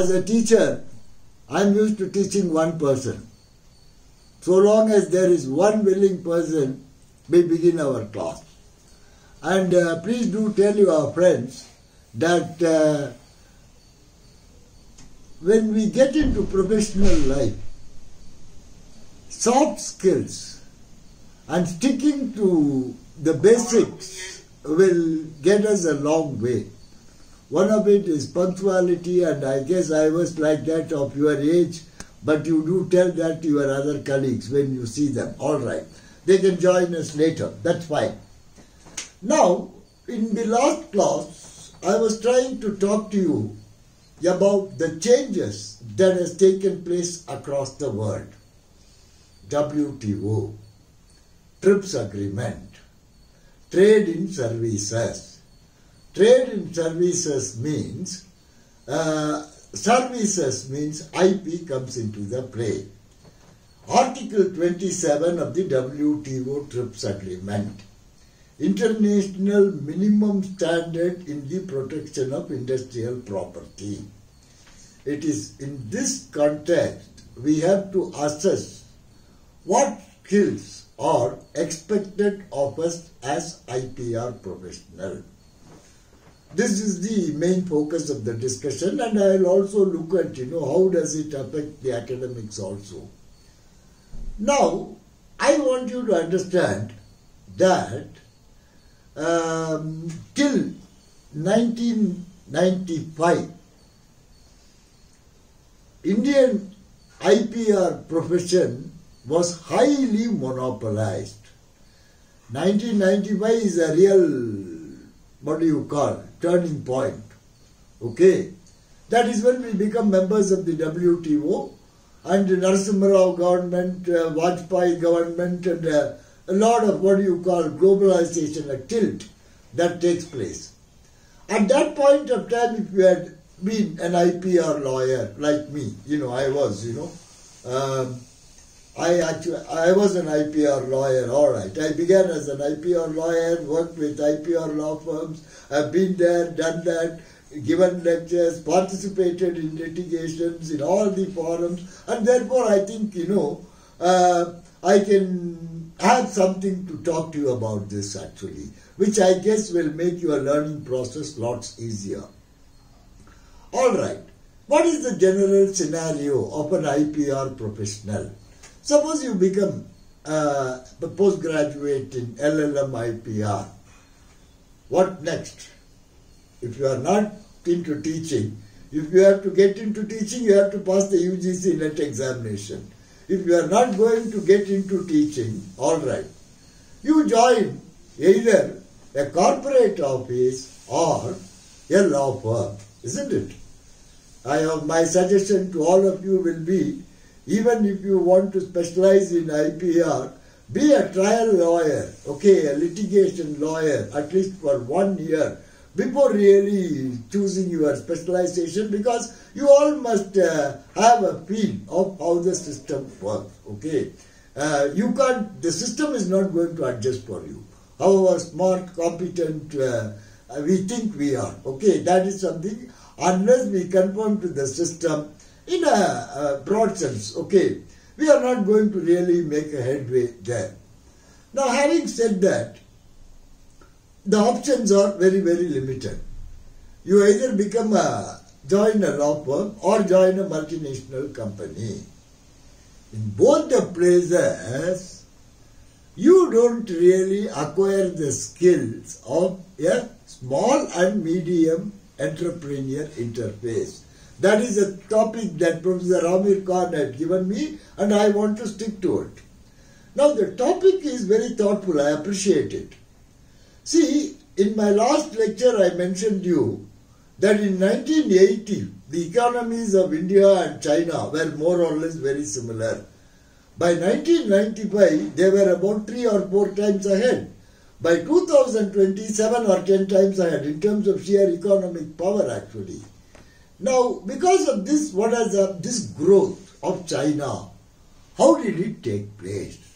as a teacher, I'm used to teaching one person. So long as there is one willing person, we begin our class. And uh, please do tell your friends that uh, when we get into professional life, soft skills and sticking to the basics will get us a long way. One of it is punctuality, and I guess I was like that of your age, but you do tell that to your other colleagues when you see them. All right. They can join us later. That's fine. Now, in the last class, I was trying to talk to you about the changes that has taken place across the world. WTO, TRIPS agreement, trade in services. Trade in services means, uh, services means IP comes into the play. Article 27 of the WTO TRIPS agreement international minimum standard in the protection of industrial property. It is in this context we have to assess what skills are expected of us as IPR professional. This is the main focus of the discussion and I will also look at, you know, how does it affect the academics also. Now, I want you to understand that um, till 1995, Indian IPR profession was highly monopolized. 1995 is a real, what do you call, turning point. Okay? That is when we become members of the WTO and Narasimha Rao government, uh, Vajpayee government and uh, a lot of what you call globalization, a tilt that takes place. At that point of time, if you had been an IPR lawyer like me, you know, I was, you know, um, I actually, I was an IPR lawyer, all right. I began as an IPR lawyer, worked with IPR law firms, I've been there, done that, given lectures, participated in litigations, in all the forums, and therefore I think, you know, uh, I can have something to talk to you about this actually, which I guess will make your learning process lots easier. All right, what is the general scenario of an IPR professional? Suppose you become uh, a postgraduate in LLM IPR. What next? If you are not into teaching, if you have to get into teaching, you have to pass the UGC NET examination. If you are not going to get into teaching, all right. You join either a corporate office or a law firm, isn't it? I have my suggestion to all of you will be, even if you want to specialize in IPR, be a trial lawyer, okay, a litigation lawyer, at least for one year, before really choosing your specialization because you all must uh, have a feel of how the system works okay? Uh, you can't the system is not going to adjust for you. However smart competent uh, we think we are okay? That is something unless we conform to the system in a, a broad sense okay we are not going to really make a headway there now having said that the options are very, very limited. You either become a, join a law firm or join a multinational company. In both the places, you don't really acquire the skills of a small and medium entrepreneur interface. That is a topic that Professor Amir Khan had given me and I want to stick to it. Now the topic is very thoughtful, I appreciate it. See, in my last lecture I mentioned you that in 1980 the economies of India and China were more or less very similar. By 1995 they were about three or four times ahead. By 2027 or 10 times ahead in terms of sheer economic power actually. Now because of this, what has uh, this growth of China, how did it take place?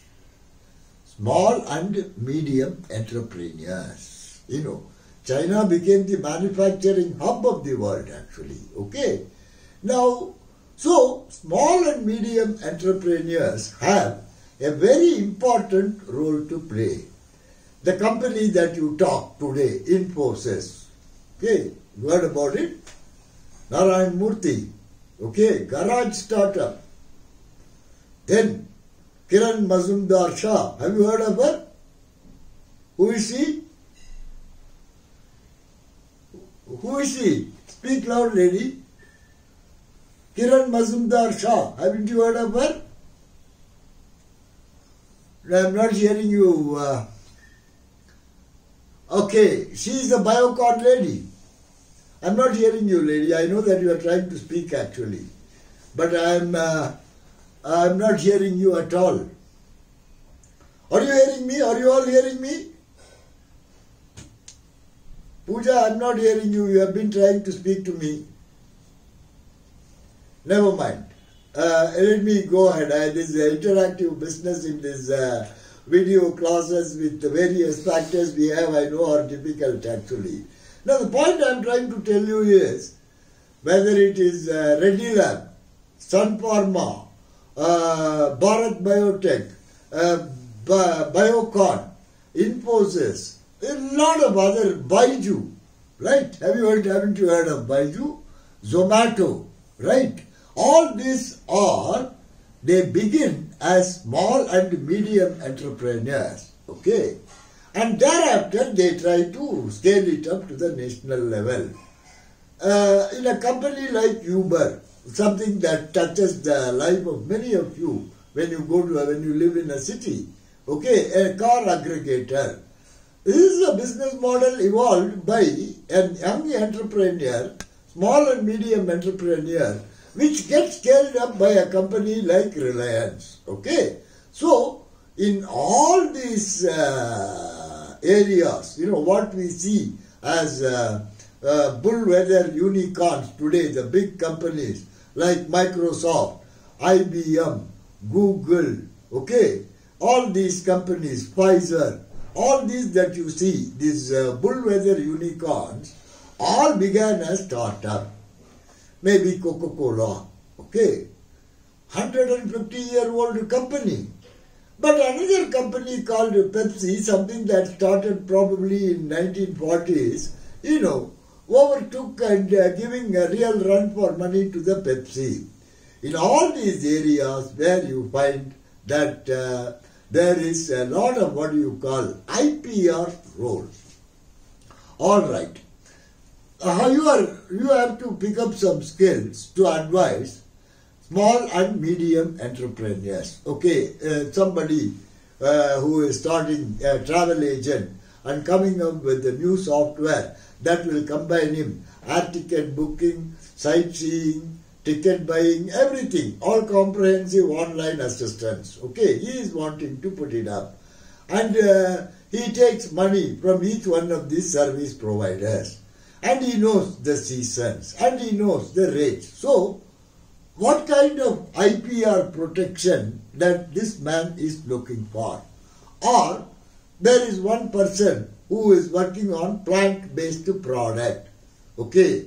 small and medium entrepreneurs. You know, China became the manufacturing hub of the world actually. Okay. Now, so small and medium entrepreneurs have a very important role to play. The company that you talk today, Infosys, okay, you heard about it? Narayan Murthy, okay, garage startup. Then Kiran Mazumdar-Shaw, have you heard of her? Who is she? Who is she? Speak loud, lady. Kiran Mazumdar-Shaw, haven't you heard of her? I'm not hearing you. Uh, okay, she is a Biocon lady. I'm not hearing you, lady. I know that you are trying to speak actually, but I'm uh, I'm not hearing you at all. Are you hearing me? Are you all hearing me? Pooja, I'm not hearing you. You have been trying to speak to me. Never mind. Uh, let me go ahead. I, this interactive business in this uh, video classes with the various factors we have, I know are difficult actually. Now the point I'm trying to tell you is, whether it is uh, Redilab, Sun Pharma, uh, Bharat Biotech, uh, Biocon, Infosys, a lot of other, Byju, right? Have you heard, haven't you heard of Byju? Zomato, right? All these are, they begin as small and medium entrepreneurs, okay? And thereafter they try to scale it up to the national level. Uh, in a company like Uber, something that touches the life of many of you when you go to, when you live in a city, okay, a car aggregator. This is a business model evolved by an young entrepreneur, small and medium entrepreneur which gets scaled up by a company like Reliance. Okay, so in all these uh, areas, you know what we see as uh, uh, bull-weather unicorns today, the big companies like Microsoft, IBM, Google, okay, all these companies, Pfizer, all these that you see, these uh, bull-weather unicorns, all began as startup. Maybe Coca-Cola, okay, 150 year old company. But another company called Pepsi, something that started probably in 1940s, you know, overtook and uh, giving a real run for money to the Pepsi. In all these areas where you find that uh, there is a lot of what you call IPR role. All right uh, you are you have to pick up some skills to advise small and medium entrepreneurs. Okay, uh, somebody uh, who is starting a travel agent and coming up with a new software that will combine him air ticket booking, sightseeing, ticket buying, everything, all comprehensive online assistance. Okay, he is wanting to put it up. And uh, he takes money from each one of these service providers and he knows the seasons and he knows the rates. So, what kind of IPR protection that this man is looking for? Or there is one person who is working on plant-based product. Okay,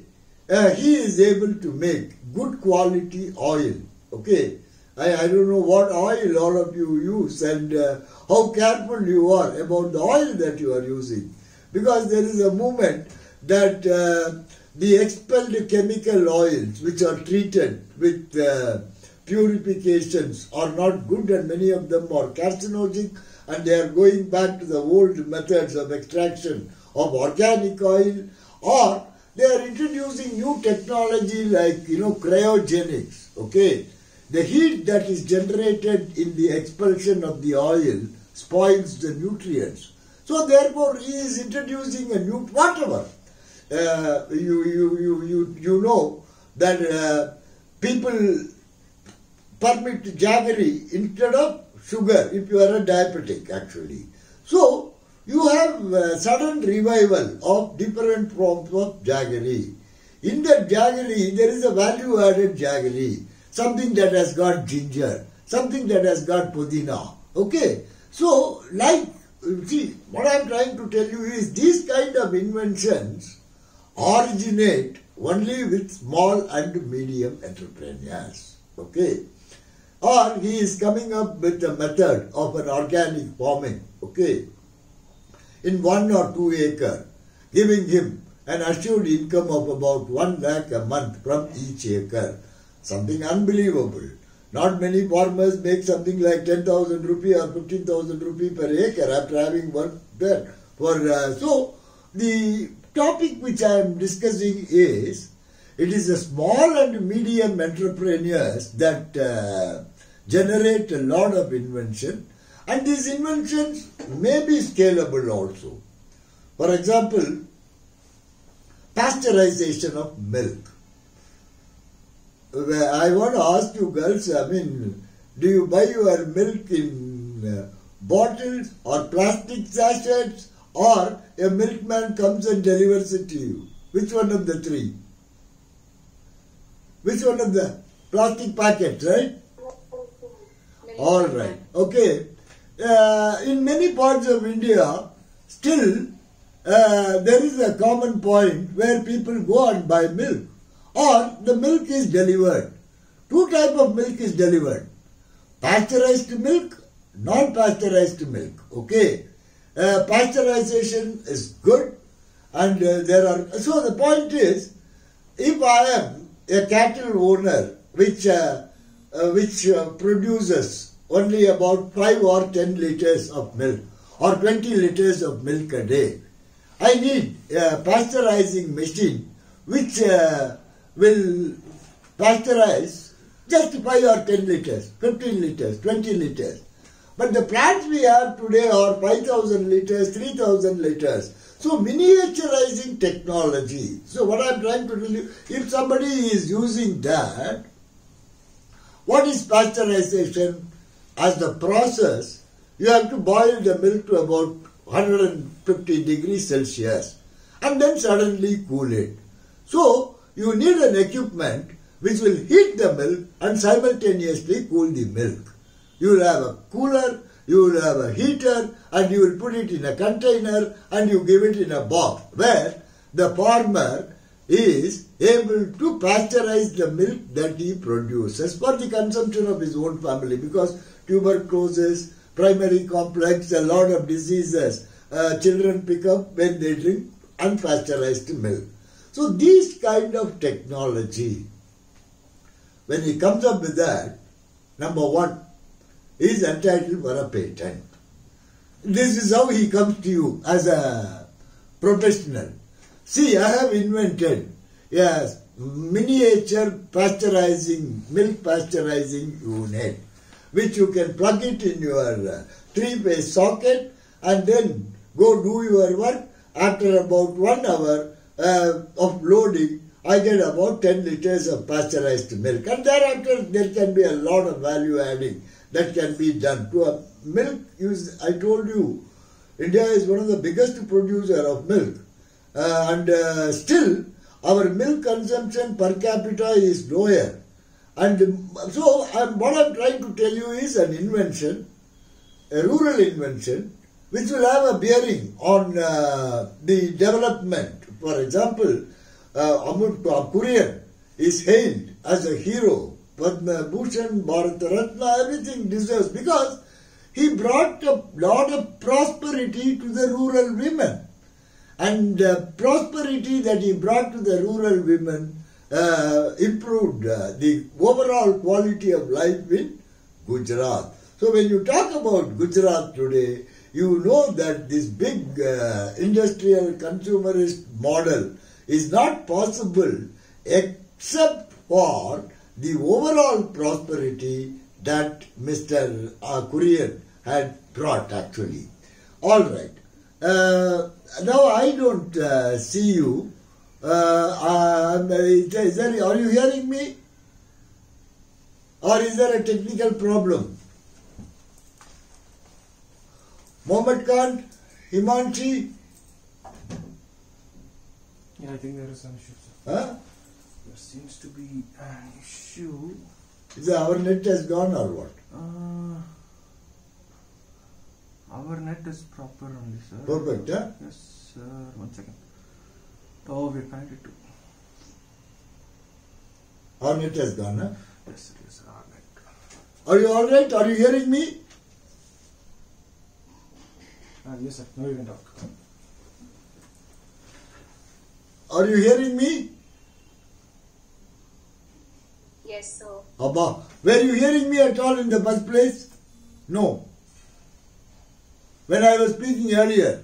uh, he is able to make good quality oil. Okay, I, I don't know what oil all of you use and uh, how careful you are about the oil that you are using. Because there is a movement that uh, the expelled chemical oils which are treated with uh, purifications are not good and many of them are carcinogenic and they are going back to the old methods of extraction of organic oil or they are introducing new technology like you know cryogenics okay? The heat that is generated in the expulsion of the oil spoils the nutrients. So therefore he is introducing a new whatever uh, you, you, you, you, you know that uh, people permit jaggery instead of sugar if you are a diabetic actually. So you have sudden revival of different forms of jaggery. In that jaggery there is a value added jaggery, something that has got ginger, something that has got pudina. Okay, so like see what I am trying to tell you is these kind of inventions originate only with small and medium entrepreneurs. Okay. Or he is coming up with a method of an organic farming. Okay. In one or two acre, giving him an assured income of about one lakh a month from each acre. Something unbelievable. Not many farmers make something like 10,000 rupee or 15,000 rupee per acre after having worked there. For, uh, so, the topic which I am discussing is it is the small and medium entrepreneurs that uh, generate a lot of invention and these inventions may be scalable also. For example, pasteurization of milk. I want to ask you girls, I mean, do you buy your milk in uh, bottles or plastic sachets or a milkman comes and delivers it to you? Which one of the three? Which one of the plastic packets, right? All right. Okay. Uh, in many parts of India, still uh, there is a common point where people go and buy milk, or the milk is delivered. Two type of milk is delivered: pasteurized milk, non-pasteurized milk. Okay. Uh, pasteurization is good, and uh, there are. So the point is, if I am a cattle owner which uh, uh, which uh, produces only about 5 or 10 liters of milk or 20 liters of milk a day. I need a pasteurizing machine which will pasteurize just 5 or 10 liters, 15 liters, 20 liters. But the plants we have today are 5000 liters, 3000 liters. So miniaturizing technology. So what I'm trying to tell you, if somebody is using that, what is pasteurization? As the process, you have to boil the milk to about 150 degrees Celsius and then suddenly cool it. So you need an equipment which will heat the milk and simultaneously cool the milk. You will have a cooler, you will have a heater and you will put it in a container and you give it in a box where the farmer is able to pasteurize the milk that he produces for the consumption of his own family because tuberculosis, primary complex, a lot of diseases uh, children pick up when they drink unpasteurized milk. So these kind of technology, when he comes up with that, number one, is entitled for a patent. This is how he comes to you as a professional. See, I have invented a miniature pasteurizing, milk pasteurizing unit, which you can plug it in your three-phase socket and then go do your work. After about one hour uh, of loading, I get about 10 liters of pasteurized milk. And thereafter, there can be a lot of value adding that can be done. To milk use, I told you, India is one of the biggest producer of milk. Uh, and uh, still, our milk consumption per capita is lower. And so, I'm, what I'm trying to tell you is an invention, a rural invention, which will have a bearing on uh, the development. For example, uh, Amul Kurien is hailed as a hero, Padma Bhushan, Bharata Ratna, everything deserves because he brought a lot of prosperity to the rural women. And uh, prosperity that he brought to the rural women uh, improved uh, the overall quality of life in Gujarat. So when you talk about Gujarat today, you know that this big uh, industrial consumerist model is not possible except for the overall prosperity that Mr. Uh, Kurien had brought actually. All right. Uh, now I don't uh, see you. Uh, is there, are you hearing me? Or is there a technical problem? Mohammed Khan, Himanshi, Yeah, I think there is some issue. Huh? Seems to be an issue. Is our net has gone or what? Uh, our net is proper only, sir. Perfect, huh? Yes, sir. One second. Oh, we're connected to. Our net has gone. Huh? Yes, sir. Yes, sir. All right. Are you all right? Are you hearing me? Uh, yes, sir. Now you can talk. Are you hearing me? Yes, sir. Abba, were you hearing me at all in the first place? No. When I was speaking earlier.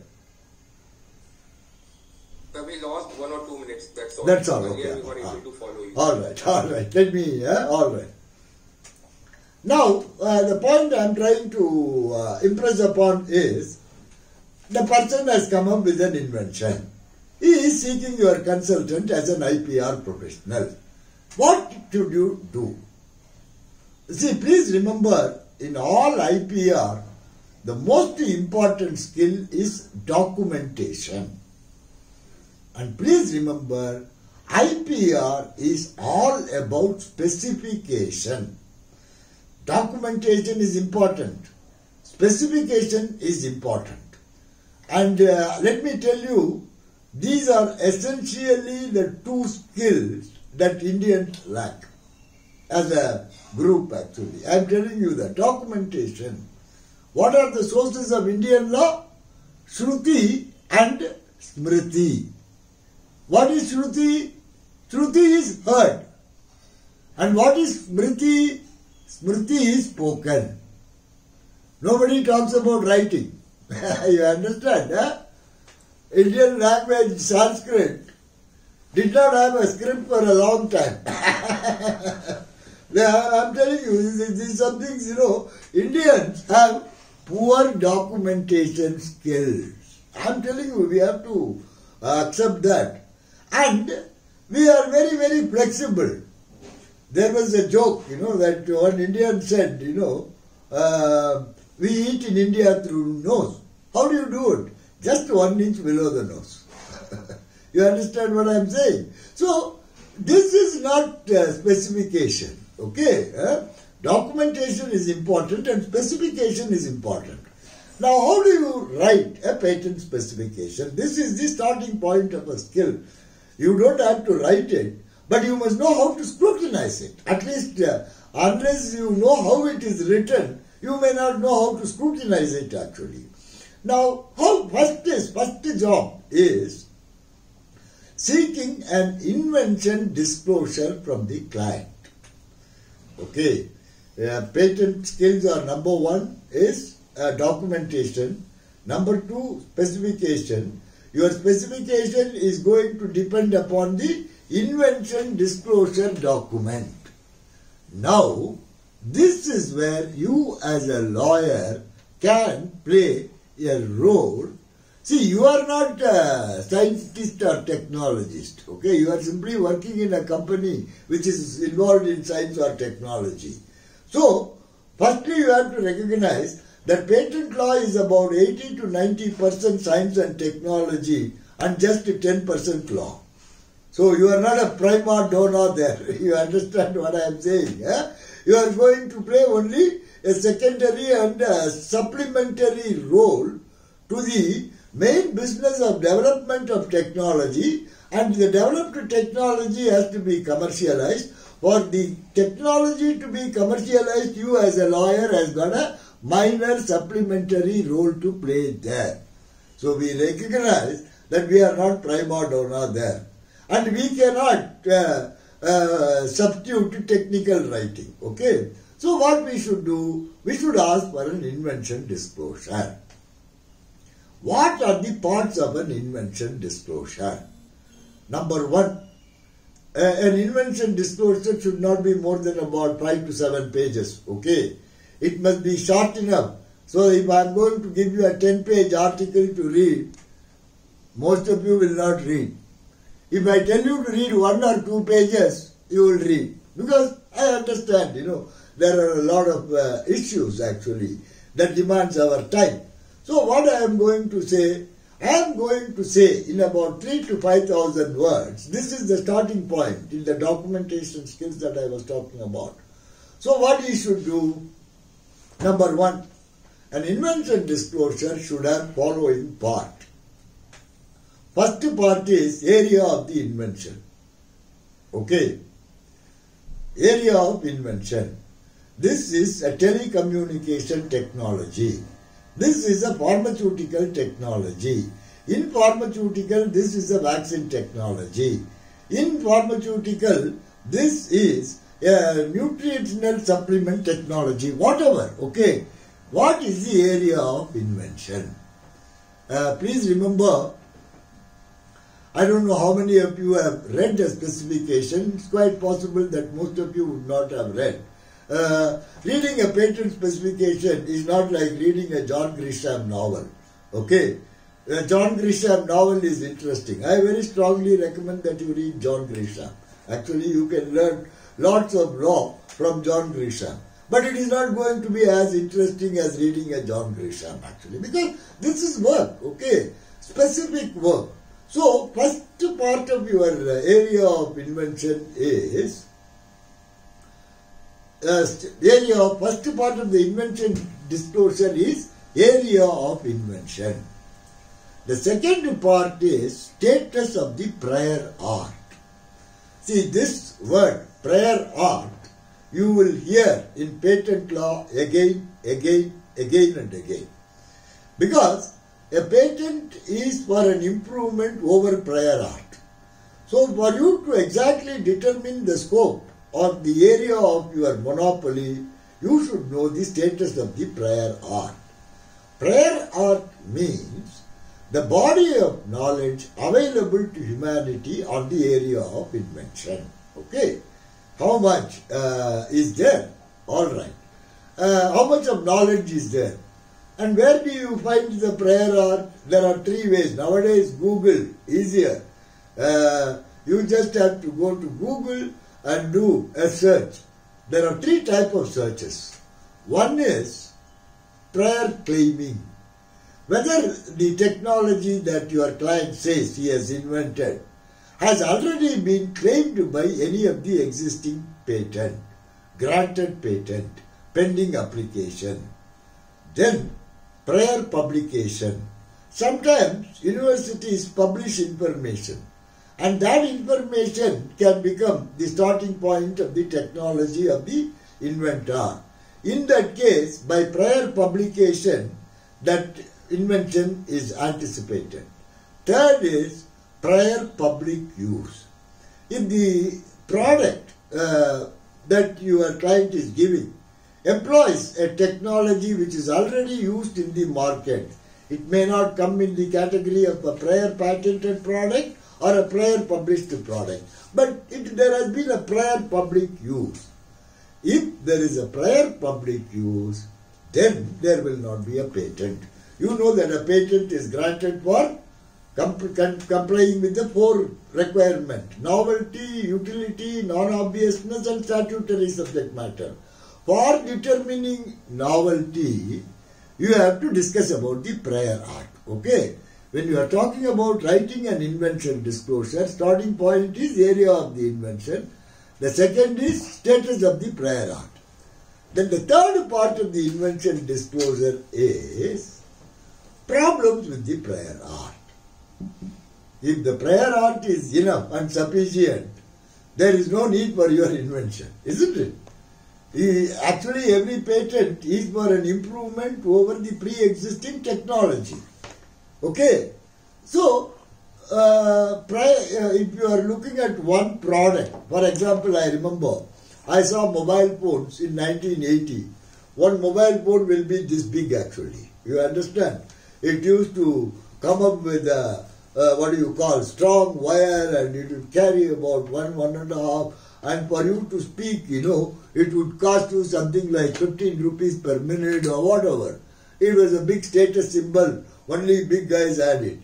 Sir, we lost one or two minutes. That's all. That's all, Earlier okay. we were Ah. able to follow you. All right, all right. Let me, uh, all right. Now, uh, the point I'm trying to uh, impress upon is the person has come up with an invention. He is seeking your consultant as an IPR professional. What should you do? See, please remember in all IPR, the most important skill is documentation. And please remember, IPR is all about specification. Documentation is important. Specification is important. And uh, let me tell you, these are essentially the two skills that Indians lack as a group actually. I am telling you the documentation. What are the sources of Indian law? Shruti and Smriti. What is Shruti? Shruti is heard. And what is Smriti? Smriti is spoken. Nobody talks about writing. you understand? Huh? Indian language, Sanskrit, did not have a script for a long time. I'm telling you, this is some things, you know, Indians have poor documentation skills. I'm telling you, we have to accept that. And we are very, very flexible. There was a joke, you know, that one Indian said, you know, uh, we eat in India through nose. How do you do it? Just one inch below the nose. You understand what I'm saying? So, this is not uh, specification, okay? eh? Documentation is important and specification is important. Now, how do you write a patent specification? This is the starting point of a skill. You don't have to write it, but you must know how to scrutinize it. At least, uh, unless you know how it is written, you may not know how to scrutinize it actually. Now, how first is first job is seeking an invention disclosure from the client. Okay, uh, patent skills are number one is uh, documentation. Number two, specification. Your specification is going to depend upon the invention disclosure document. Now, this is where you as a lawyer can play a role. See, you are not a scientist or technologist, okay? You are simply working in a company which is involved in science or technology. So, firstly you have to recognize that patent law is about 80 to 90 percent science and technology and just 10 percent law. So you are not a prima donna there. You understand what I am saying? eh? You are going to play only a secondary and a supplementary role to the main business of development of technology and the developed technology has to be commercialized. For the technology to be commercialized, you as a lawyer has got a minor supplementary role to play there. So we recognize that we are not prima donna there. And we cannot uh, uh, substitute technical writing. Okay? So what we should do? We should ask for an invention disclosure. What are the parts of an invention disclosure? Number one, an invention disclosure should not be more than about five to seven pages. Okay? It must be short enough. So if I am going to give you a 10 page article to read, most of you will not read. If I tell you to read one or two pages, you will read. Because I understand, you know, there are a lot of uh, issues actually that demands our time. So what I am going to say, I am going to say in about three to five thousand words. This is the starting point in the documentation skills that I was talking about. So what you should do, number one, an invention disclosure should have following part. First part is area of the invention. Okay. area of invention. This is a telecommunication technology. This is a pharmaceutical technology. In pharmaceutical, this is a vaccine technology. In pharmaceutical, this is a nutritional supplement technology, whatever, okay. What is the area of invention? Uh, please remember, I don't know how many of you have read the specification. It's quite possible that most of you would not have read. Uh, reading a patent specification is not like reading a John Grisham novel. Okay? A John Grisham novel is interesting. I very strongly recommend that you read John Grisham. Actually, you can learn lots of law from John Grisham. But it is not going to be as interesting as reading a John Grisham actually because this is work, okay? Specific work. So, first part of your area of invention is uh, area of first part of the invention disclosure is area of invention. The second part is status of the prior art. See this word prior art you will hear in patent law again, again, again and again. Because a patent is for an improvement over prior art. So for you to exactly determine the scope or the area of your monopoly, you should know the status of the prior art. Prior art means the body of knowledge available to humanity on the area of invention. Okay. How much uh, is there? All right. Uh, how much of knowledge is there? And where do you find the prior art? There are three ways. Nowadays, Google, easier. Uh, you just have to go to Google and do a search. There are three types of searches. One is prior claiming. Whether the technology that your client says he has invented has already been claimed by any of the existing patent, granted patent, pending application. Then prior publication. Sometimes universities publish information and that information can become the starting point of the technology of the inventor. In that case, by prior publication, that invention is anticipated. Third is prior public use. If the product uh, that your client is giving employs a technology which is already used in the market, it may not come in the category of a prior patented product or a prior published product. But it, there has been a prior public use. If there is a prior public use, then there will not be a patent. You know that a patent is granted for complying with the four requirement novelty, utility, non-obviousness and statutory subject matter. For determining novelty, you have to discuss about the prior art. Okay? When you are talking about writing an invention disclosure, starting point is area of the invention. The second is status of the prior art. Then the third part of the invention disclosure is problems with the prior art. If the prior art is enough and sufficient, there is no need for your invention, isn't it? Actually, every patent is for an improvement over the pre-existing technology. Okay? So, uh, uh, if you are looking at one product, for example, I remember I saw mobile phones in 1980. One mobile phone will be this big actually. You understand? It used to come up with a, uh, what do you call, strong wire and it would carry about one, one and a half. And for you to speak, you know, it would cost you something like 15 rupees per minute or whatever. It was a big status symbol. Only big guys had it.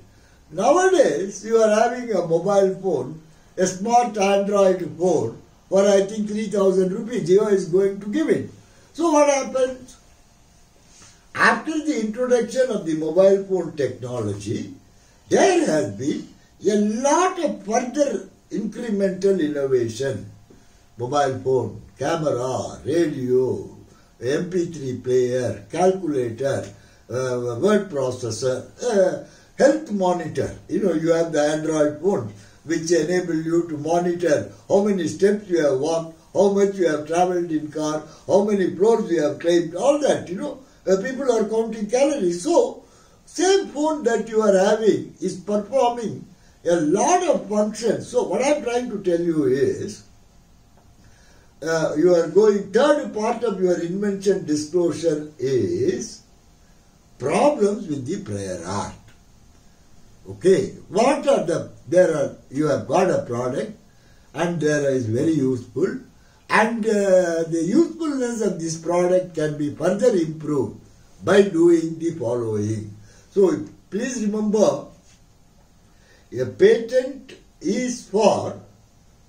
Nowadays, you are having a mobile phone, a smart Android phone, for I think 3000 rupees. Jio is going to give it. So what happens? After the introduction of the mobile phone technology, there has been a lot of further incremental innovation. Mobile phone, camera, radio, MP3 player, calculator, word processor, uh, health monitor. You know, you have the Android phone which enable you to monitor how many steps you have walked, how much you have traveled in car, how many floors you have climbed, all that, you know. Uh, people are counting calories. So, same phone that you are having is performing a lot of functions. So, what I'm trying to tell you is, uh, you are going, third part of your invention disclosure is problems with the prior art. Okay, what are the, there are, you have got a product and there is very useful and uh, the usefulness of this product can be further improved by doing the following. So, please remember, a patent is for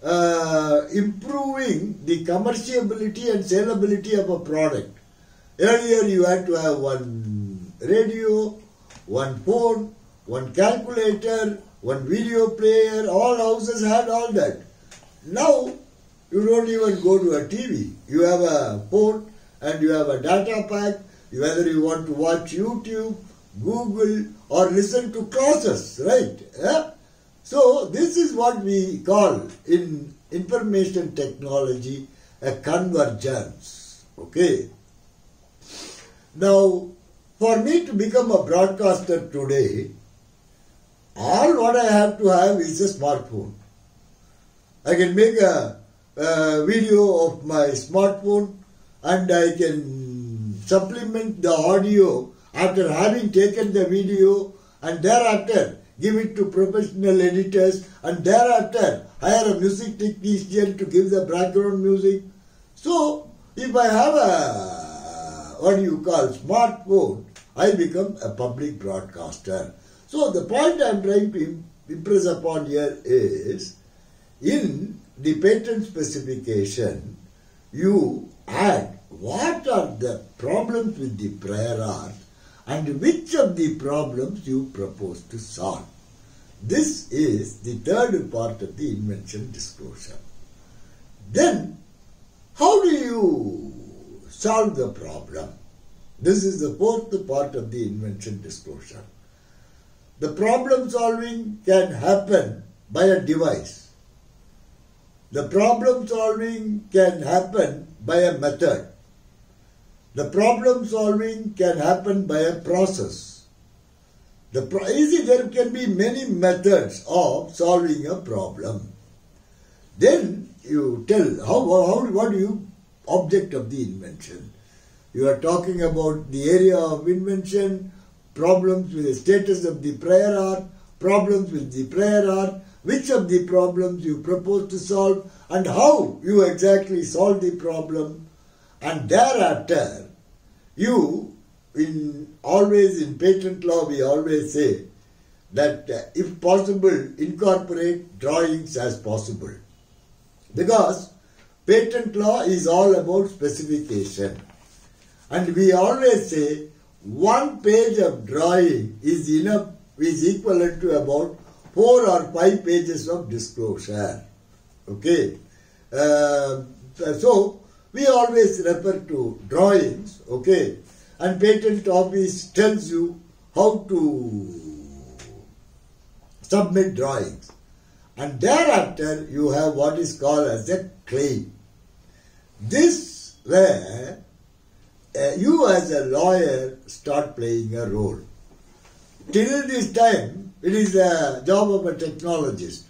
uh, improving the commerciability and saleability of a product. Earlier you had to have one radio, one phone, one calculator, one video player, all houses had all that. Now you don't even go to a TV. You have a phone and you have a data pack, whether you want to watch YouTube, Google or listen to classes, right? Yeah? So this is what we call in information technology a convergence. Okay. Now, for me to become a broadcaster today, all what I have to have is a smartphone. I can make a, a video of my smartphone and I can supplement the audio after having taken the video and thereafter give it to professional editors and thereafter hire a music technician to give the background music. So, if I have a, what do you call, smartphone, I become a public broadcaster. So, the point I am trying to impress upon here is, in the patent specification, you add what are the problems with the prior art and which of the problems you propose to solve. This is the third part of the invention disclosure. Then, how do you solve the problem? This is the fourth part of the invention disclosure. The problem solving can happen by a device. The problem solving can happen by a method. The problem solving can happen by a process. The pro- easy, there can be many methods of solving a problem. Then you tell how, how what do you object of the invention. You are talking about the area of invention, problems with the status of the prior art, problems with the prior art, which of the problems you propose to solve, and how you exactly solve the problem, and thereafter you in always in patent law we always say that uh, if possible incorporate drawings as possible. Because patent law is all about specification and we always say one page of drawing is enough is equivalent to about four or five pages of disclosure. Okay? Uh, so we always refer to drawings okay? And patent office tells you how to submit drawings. And thereafter you have what is called as a claim. This where uh, you as a lawyer start playing a role till this time it is the job of a technologist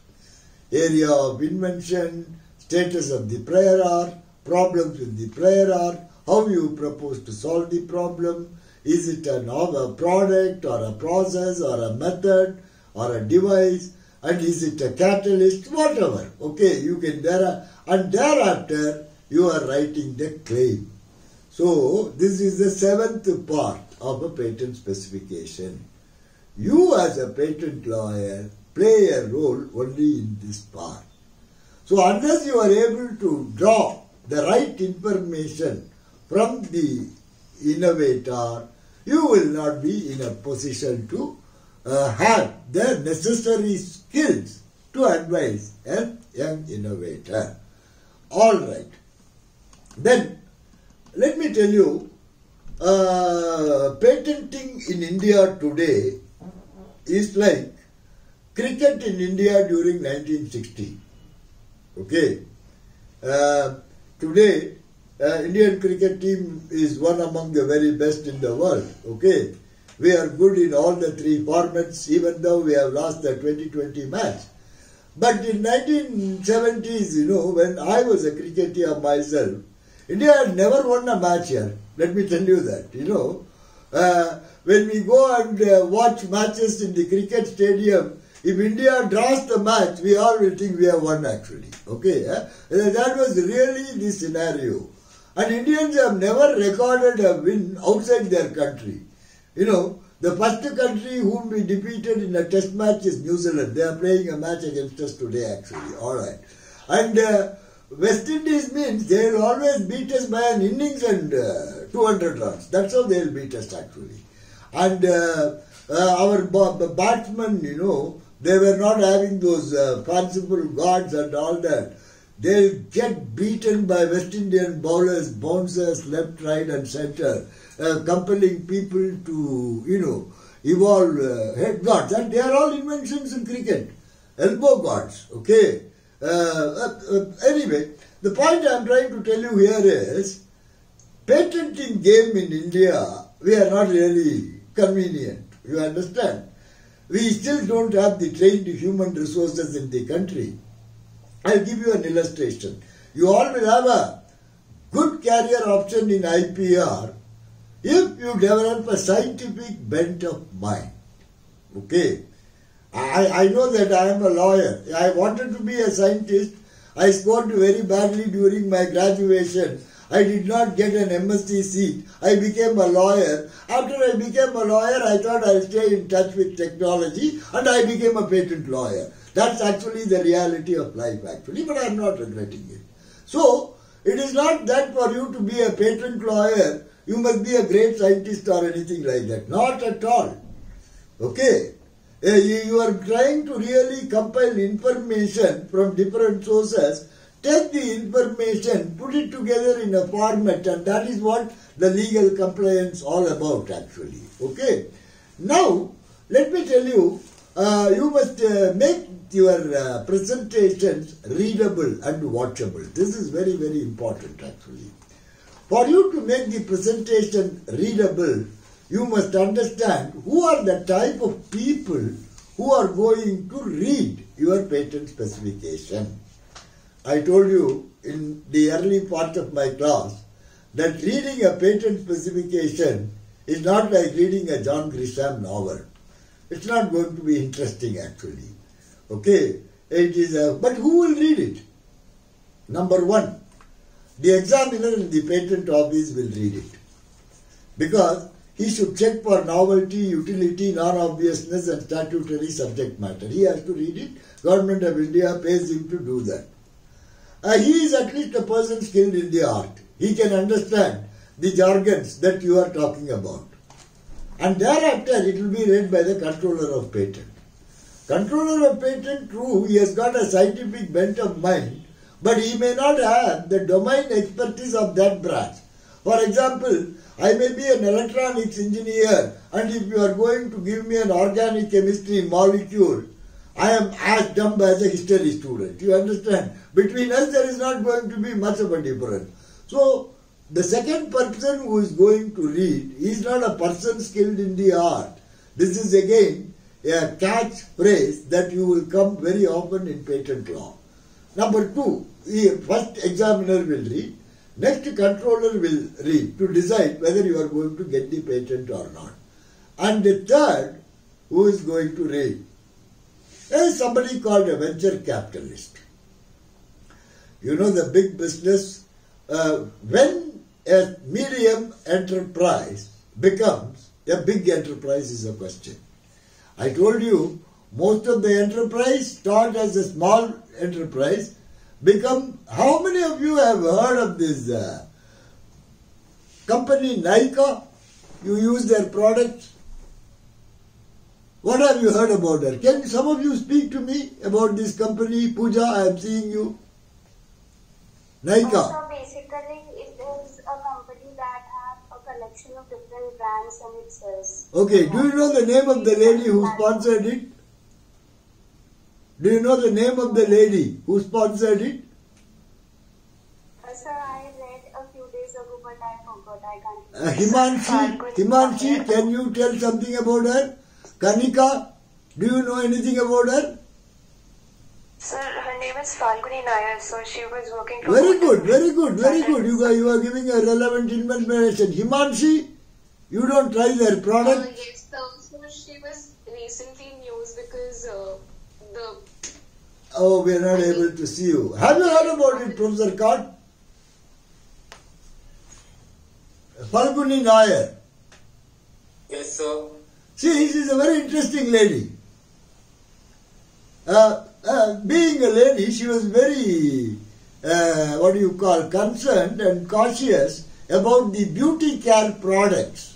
area of invention status of the prior art problems with the prior art how you propose to solve the problem. Is it a novel product or a process or a method or a device? And is it a catalyst? Whatever. Okay, you can there and thereafter you are writing the claim. So this is the seventh part of a patent specification. You as a patent lawyer play a role only in this part. So unless you are able to draw the right information from the innovator, you will not be in a position to uh, have the necessary skills to advise a young innovator. All right. Then, let me tell you, uh, patenting in India today is like cricket in India during 1960. Okay. Uh, today, uh, Indian cricket team is one among the very best in the world. Okay, we are good in all the three formats, even though we have lost the 2020 match. But in 1970s, you know, when I was a cricketer myself, India had never won a match here. Let me tell you that. You know, uh, when we go and uh, watch matches in the cricket stadium, if India draws the match, we all will think we have won actually. Okay, eh? that was really the scenario. And Indians have never recorded a win outside their country. You know, the first country whom we defeated in a test match is New Zealand. They are playing a match against us today actually. All right. And uh, West Indies means they will always beat us by an innings and uh, 200 runs. That's how they will beat us actually. And uh, uh, our batsmen, you know, they were not having those uh, fanciful guards and all that. They'll get beaten by West Indian bowlers, bouncers, left, right, and centre, uh, compelling people to, you know, evolve uh, head guards. And they are all inventions in cricket. Elbow guards, okay? Uh, uh, uh, anyway, the point I'm trying to tell you here is patenting game in India, we are not really convenient. You understand? We still don't have the trained human resources in the country. I'll give you an illustration. You all will have a good career option in IPR if you develop a scientific bent of mind. Okay? I, I know that I am a lawyer. I wanted to be a scientist. I scored very badly during my graduation. I did not get an MSc seat. I became a lawyer. After I became a lawyer, I thought I'll stay in touch with technology and I became a patent lawyer. That's actually the reality of life actually, but I'm not regretting it. So, it is not that for you to be a patent lawyer, you must be a great scientist or anything like that. Not at all. Okay? You, you are trying to really compile information from different sources. Take the information, put it together in a format, and that is what the legal compliance all about actually. Okay? Now, let me tell you, uh, you must uh, make your uh, presentations readable and watchable. This is very, very important actually. For you to make the presentation readable, you must understand who are the type of people who are going to read your patent specification. I told you in the early part of my class that reading a patent specification is not like reading a John Grisham novel. It's not going to be interesting actually. Okay, it is a, but who will read it? Number one, the examiner in the patent office will read it because he should check for novelty, utility, non-obviousness and statutory subject matter. He has to read it. Government of India pays him to do that. Uh, he is at least a person skilled in the art. He can understand the jargons that you are talking about. And thereafter it will be read by the controller of patent. Controller of patent, true, he has got a scientific bent of mind, but he may not have the domain expertise of that branch. For example, I may be an electronics engineer, and if you are going to give me an organic chemistry molecule, I am as dumb as a history student. You understand? Between us, there is not going to be much of a difference. So, the second person who is going to read is not a person skilled in the art. This is again a catch phrase that you will come very often in patent law. Number two, the first examiner will read, next controller will read to decide whether you are going to get the patent or not. And the third, who is going to read? There is somebody called a venture capitalist. You know the big business, uh, when a medium enterprise becomes a big enterprise is a question. I told you most of the enterprise start as a small enterprise become how many of you have heard of this uh, company Nykaa you use their products? What have you heard about her can some of you speak to me about this company Pooja? I am seeing you. Nykaa So basically, it is a company that has a collection of different brands and it sells. okay do you know the name of the lady who sponsored it do you know the name of the lady who sponsored it Uh, sir, I read a few days ago, but I forgot. I can't. Uh, Himanshi, Himanshi, can you tell something about her? Kanika, do you know anything about her? Sir, her name is Falguni Nayar, so she was working for Very good, very good, very good. You are, you are giving a relevant information. Himanshi, you don't try their Uh, product. yes, so, so she was recently in news because uh, the Oh, we are not able to see you. Have you heard about it, Professor Kant? Falguni Nayar. Yes, sir. See, she is a very interesting lady. Uh, uh, being a lady, she was very, uh, what do you call, concerned and cautious about the beauty care products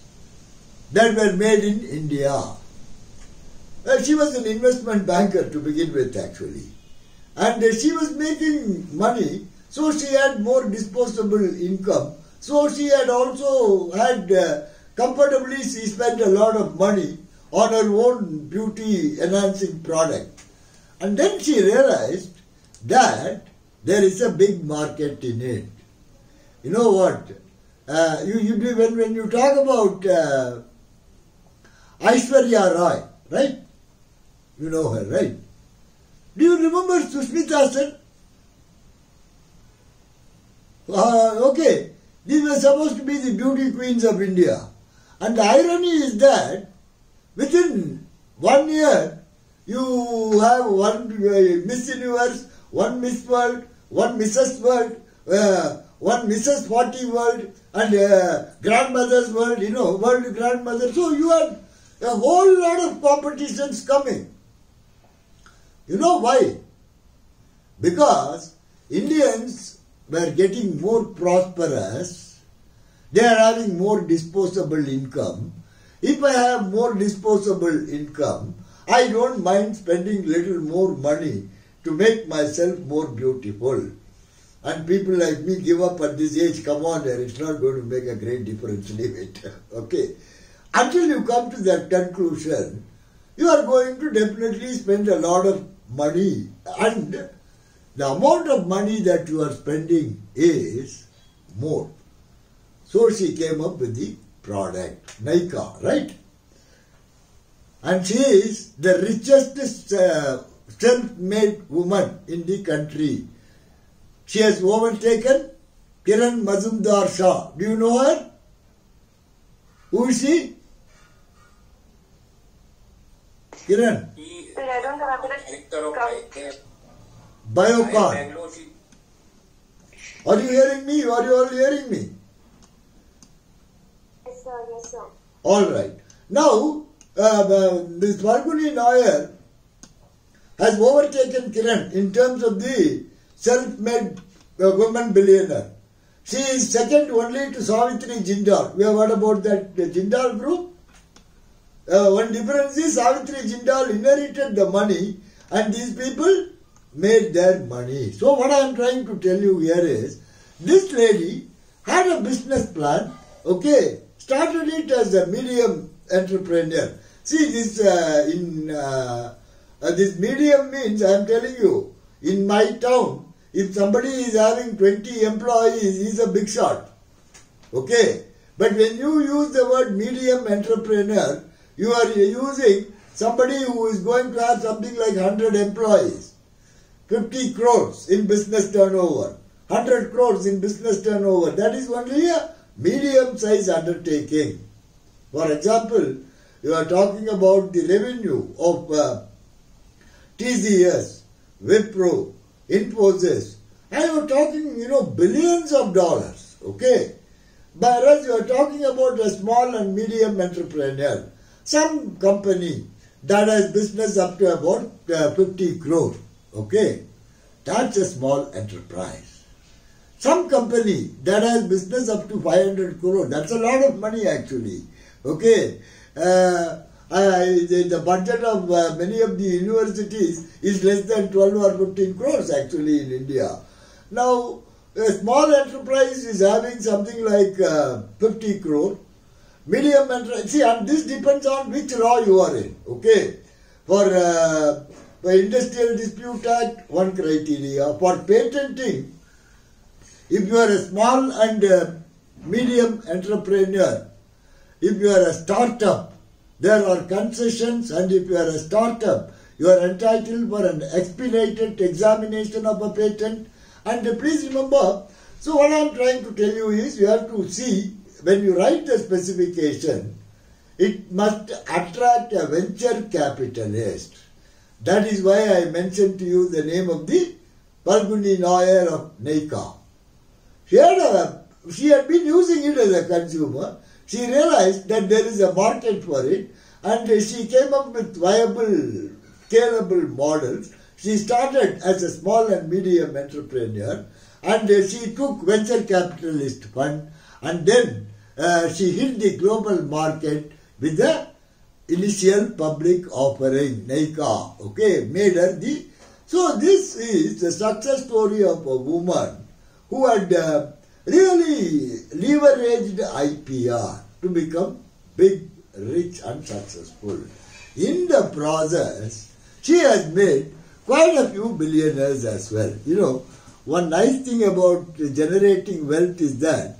that were made in India. Uh, she was an investment banker to begin with, actually. And she was making money, so she had more disposable income. So she had also had uh, comfortably, she spent a lot of money on her own beauty enhancing product. And then she realized that there is a big market in it. You know what? Uh, you, you when, when you talk about uh, Aishwarya Rai, right? You know her, right? Do you remember Sushmita Sen? Uh, okay, these were supposed to be the beauty queens of India. And the irony is that within one year, you have one uh, Miss Universe, one Miss World, one Mrs. World, uh, one Mrs. 40 World, and uh, Grandmother's World, you know, World Grandmother. So you have a whole lot of competitions coming. You know why? Because Indians were getting more prosperous, they are having more disposable income. If I have more disposable income, I don't mind spending little more money to make myself more beautiful. And people like me give up at this age, come on there, it's not going to make a great difference, leave it. okay. Until you come to that conclusion, you are going to definitely spend a lot of money and the amount of money that you are spending is more. So she came up with the product, Nykaa, right? And she is the richest uh, self-made woman in the country. She has overtaken Kiran Mazumdar-Shaw. Do you know her? Who is she? Kiran, Director Biocon. Are you hearing me? Are you all hearing me? Yes, sir. Yes, sir. All right. Now, uh, uh, this Falguni Nayar has overtaken Kiran in terms of the self-made uh, woman billionaire. She is second only to Savitri Jindal. We have heard about that Jindal group. Uh, one difference is Savitri Jindal inherited the money and these people made their money. So what I am trying to tell you here is, this lady had a business plan, okay, started it as a medium entrepreneur. See this uh, in uh, uh, this medium means I am telling you in my town if somebody is having 20 employees he is a big shot. Okay. But when you use the word medium entrepreneur, you are using somebody who is going to have something like 100 employees, 50 crores in business turnover, 100 crores in business turnover. That is only a medium-sized undertaking. For example, you are talking about the revenue of uh, TCS, Wipro, Infosys, and you are talking, you know, billions of dollars, okay? Whereas you are talking about a small and medium entrepreneur, some company that has business up to about uh, 50 crore, okay? That's a small enterprise. Some company that has business up to 500 crore, that's a lot of money actually, okay? Uh, I, the, the budget of uh, many of the universities is less than 12 or 15 crores actually in India. Now, a small enterprise is having something like uh, 50 crore. Medium and see, and this depends on which law you are in, okay? For, uh, for Industrial Dispute Act, one criteria. For patenting, if you are a small and uh, medium entrepreneur, if you are a startup, there are concessions, and if you are a startup, you are entitled for an expedited examination of a patent. And please remember, so what I am trying to tell you is you have to see when you write the specification, it must attract a venture capitalist. That is why I mentioned to you the name of the Falguni Nayar of Nykaa. She had, a, she had been using it as a consumer. She realized that there is a market for it and she came up with viable, scalable models. She started as a small and medium entrepreneur and she took venture capitalist fund and then uh, she hit the global market with the initial public offering, Nykaa, okay, made her the. So this is the success story of a woman who had uh, really leveraged IPR to become big, rich and successful. In the process, she has made quite a few billionaires as well. You know, one nice thing about generating wealth is that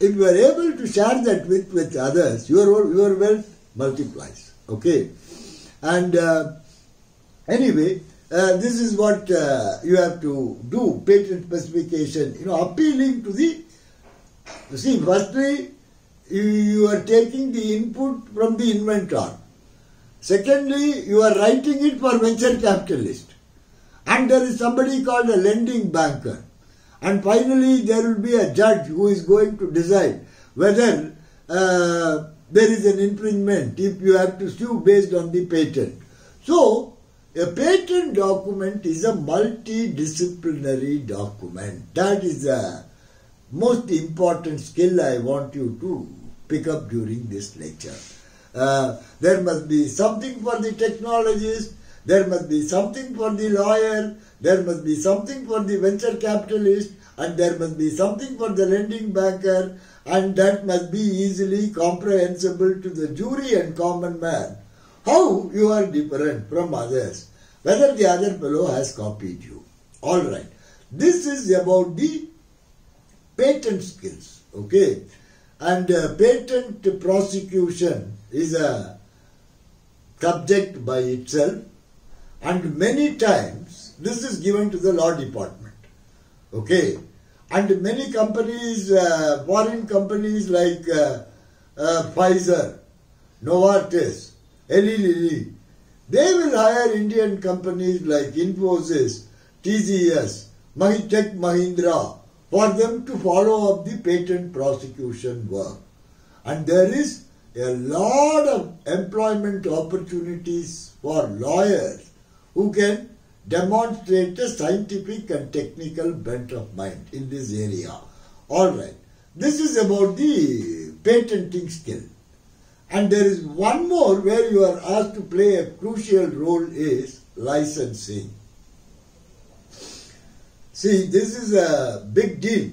if you are able to share that with, with others, your, your wealth multiplies. Okay? And uh, anyway, uh, this is what uh, you have to do, patent specification, you know, appealing to the, you see, firstly, you, you are taking the input from the inventor. Secondly, you are writing it for venture capitalist. And there is somebody called a lending banker. And finally, there will be a judge who is going to decide whether uh, there is an infringement if you have to sue based on the patent. So, a patent document is a multidisciplinary document. That is the most important skill I want you to pick up during this lecture. Uh, there must be something for the technologist, there must be something for the lawyer, there must be something for the venture capitalist, and there must be something for the lending banker, and that must be easily comprehensible to the jury and common man. How you are different from others, whether the other fellow has copied you. Alright, this is about the patent skills, okay? And uh, patent prosecution is a subject by itself and many times this is given to the law department. Okay? And many companies uh, foreign companies like uh, uh, pfizer novartis eli lilly they will hire indian companies like infosys tcs mahitech mahindra for them to follow up the patent prosecution work. And there is a lot of employment opportunities for lawyers who can demonstrate a scientific and technical bent of mind in this area. Alright, this is about the patenting skill. And there is one more where you are asked to play a crucial role is licensing. See, this is a big deal.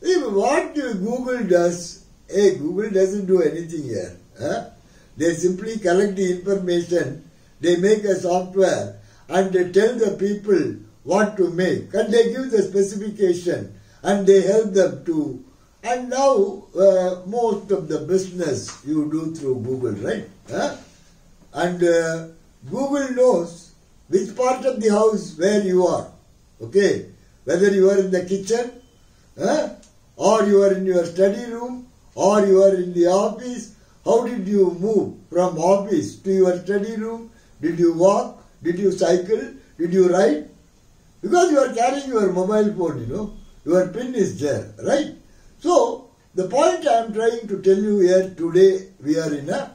If what Google does, hey, Google doesn't do anything here. Huh? They simply collect the information they make a software and they tell the people what to make and they give the specification and they help them to and now uh, most of the business you do through Google, right? Huh? And uh, Google knows which part of the house where you are. Okay? Whether you are in the kitchen, huh? or you are in your study room, or you are in the office. How did you move from office to your study room? Did you walk? Did you cycle? Did you ride? Because you are carrying your mobile phone, you know. Your pin is there, right? So, the point I am trying to tell you here today, we are in a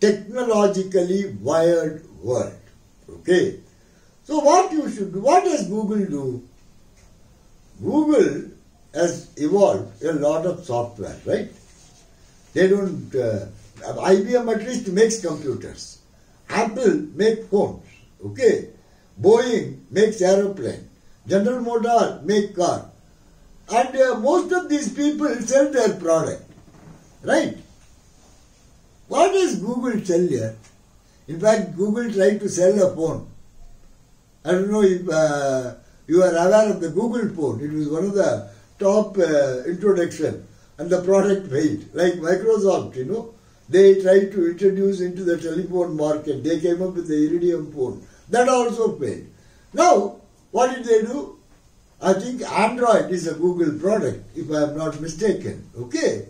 technologically wired world. Okay? So what you should do, what does Google do? Google has evolved a lot of software, right? They don't, uh, IBM at least makes computers. Apple make phones, okay? Boeing makes aeroplane. General Motors make car. And uh, most of these people sell their product, right? What does Google sell here? In fact, Google tried to sell a phone. I don't know if uh, you are aware of the Google phone. It was one of the top uh, introduction and the product failed. Like Microsoft, you know, they tried to introduce into the telephone market. They came up with the Iridium phone. That also failed. Now, what did they do? I think Android is a Google product, if I am not mistaken. Okay?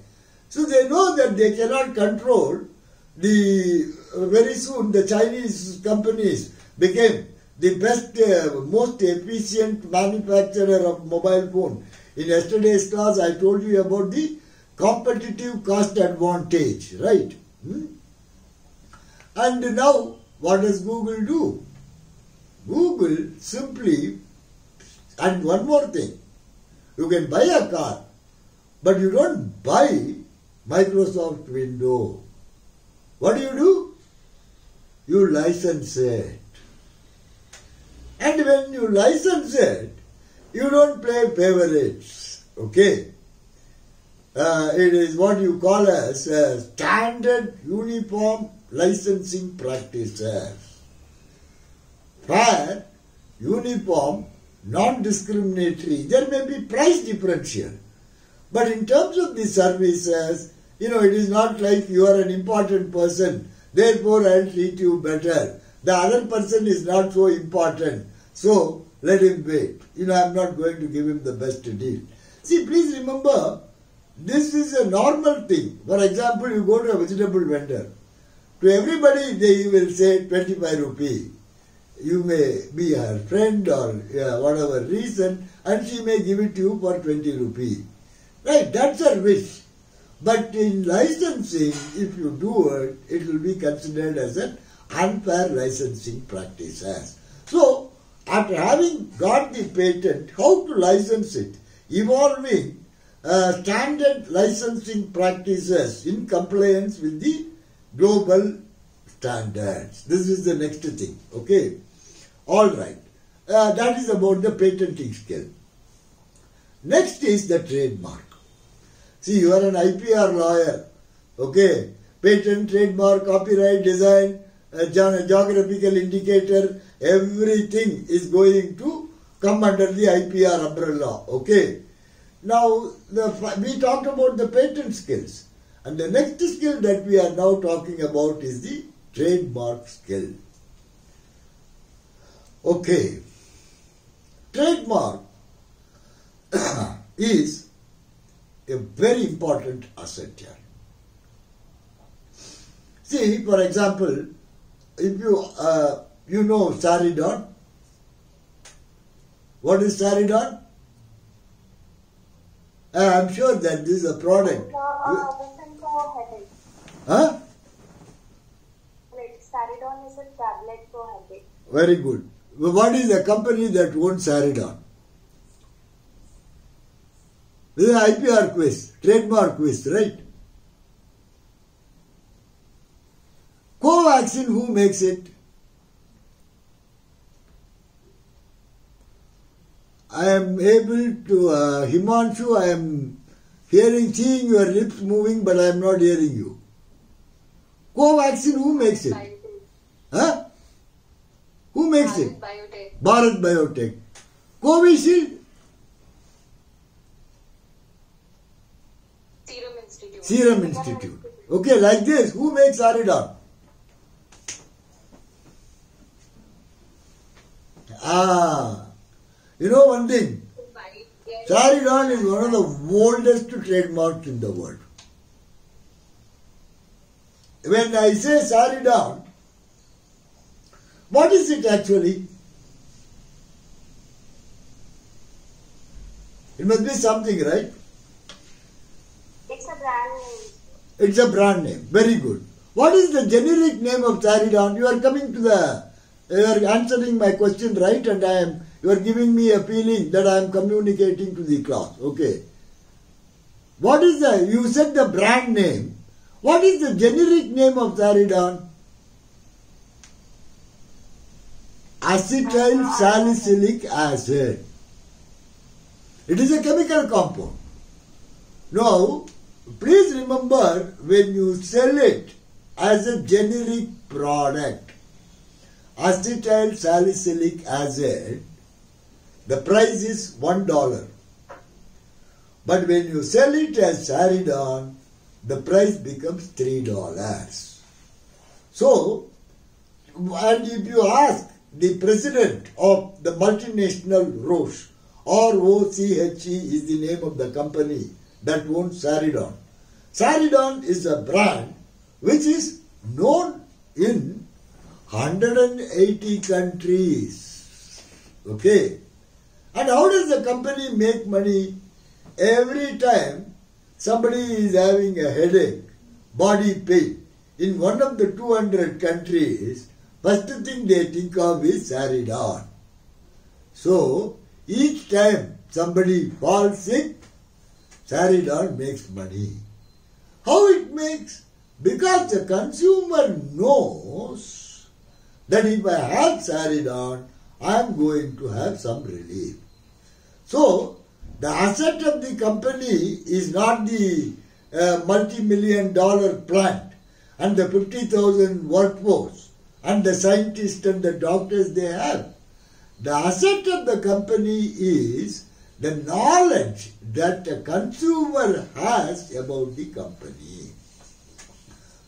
So they know that they cannot control the, very soon the Chinese companies became the best, uh, most efficient manufacturer of mobile phone. In yesterday's class, I told you about the competitive cost advantage, right? Hmm? And now, what does Google do? Google simply, and one more thing, you can buy a car, but you don't buy Microsoft Window. What do you do? You license it. And when you license it, you don't play favorites. Okay? Uh, it is what you call as uh, standard uniform licensing practices. Where uniform, non-discriminatory, there may be price differential. But in terms of the services, you know, it is not like you are an important person, therefore I'll treat you better. The other person is not so important, so let him wait. You know, I'm not going to give him the best deal. See, please remember, this is a normal thing. For example, you go to a vegetable vendor. To everybody, they will say 25 rupee. You may be her friend or whatever reason, and she may give it to you for 20 rupee. Right, that's her wish. But in licensing, if you do it, it will be considered as an unfair licensing practices. So, after having got the patent, how to license it? Evolving uh, standard licensing practices in compliance with the global standards. This is the next thing. Okay. All right. Uh, that is about the patenting skill. Next is the trademark. See, you are an IPR lawyer. Okay. Patent, trademark, copyright, design, uh, geographical indicator, everything is going to come under the IPR umbrella. Okay. Now, the, we talked about the patent skills. And the next skill that we are now talking about is the trademark skill. Okay. Trademark is a very important asset here. See, for example, if you uh, you know Saridon, what is Saridon? Uh, I'm sure that this is a product. Uh, listen for headache. Huh? Saridon is a tablet for headache. Very good. What is the company that owns Saridon? This is an IPR quiz, trademark quiz, right? Covaxin, who makes it? I am able to, uh, Himanshu, I am hearing, seeing your lips moving, but I am not hearing you. Covaxin, who makes it? Biotech. Huh? Who makes it? Biotech. Bharat Biotech. Covishield, Serum Institute. Serum Institute. Okay, like this. Who makes Aridon? Ah, you know one thing. Saridon is one of the oldest trademarks in the world. When I say Saridon, what is it actually? It must be something, right? It's a brand name. It's a brand name. Very good. What is the generic name of Saridon? You are coming to the, you are answering my question right and I am, you are giving me a feeling that I am communicating to the class. Okay. What is the, you said the brand name. What is the generic name of Saridon? Acetyl salicylic acid. It is a chemical compound. Now, please remember when you sell it as a generic product, acetyl salicylic acid, the price is one dollar. But when you sell it as Saridon, the price becomes three dollars. So, and if you ask the president of the multinational Roche, or R-O-C-H-E is the name of the company that owns Saridon. Saridon is a brand which is known in 180 countries. Okay. And how does the company make money? Every time somebody is having a headache, body pain, in one of the 200 countries, first thing they think of is Saridon. So, each time somebody falls sick, Saridon makes money. How it makes? Because the consumer knows that if I have Saridon, I am going to have some relief. So, the asset of the company is not the uh, multi-million dollar plant and the 50,000 workforce and the scientists and the doctors they have. The asset of the company is the knowledge that a consumer has about the company.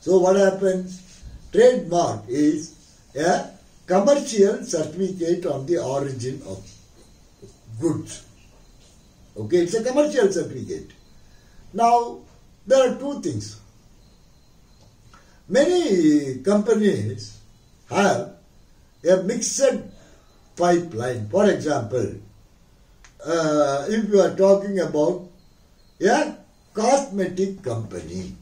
So what happens? Trademark is a commercial certificate on the origin of goods. Okay, it's a commercial certificate. Now, there are two things. Many companies have a mixed pipeline. For example, uh, if you are talking about a cosmetic company,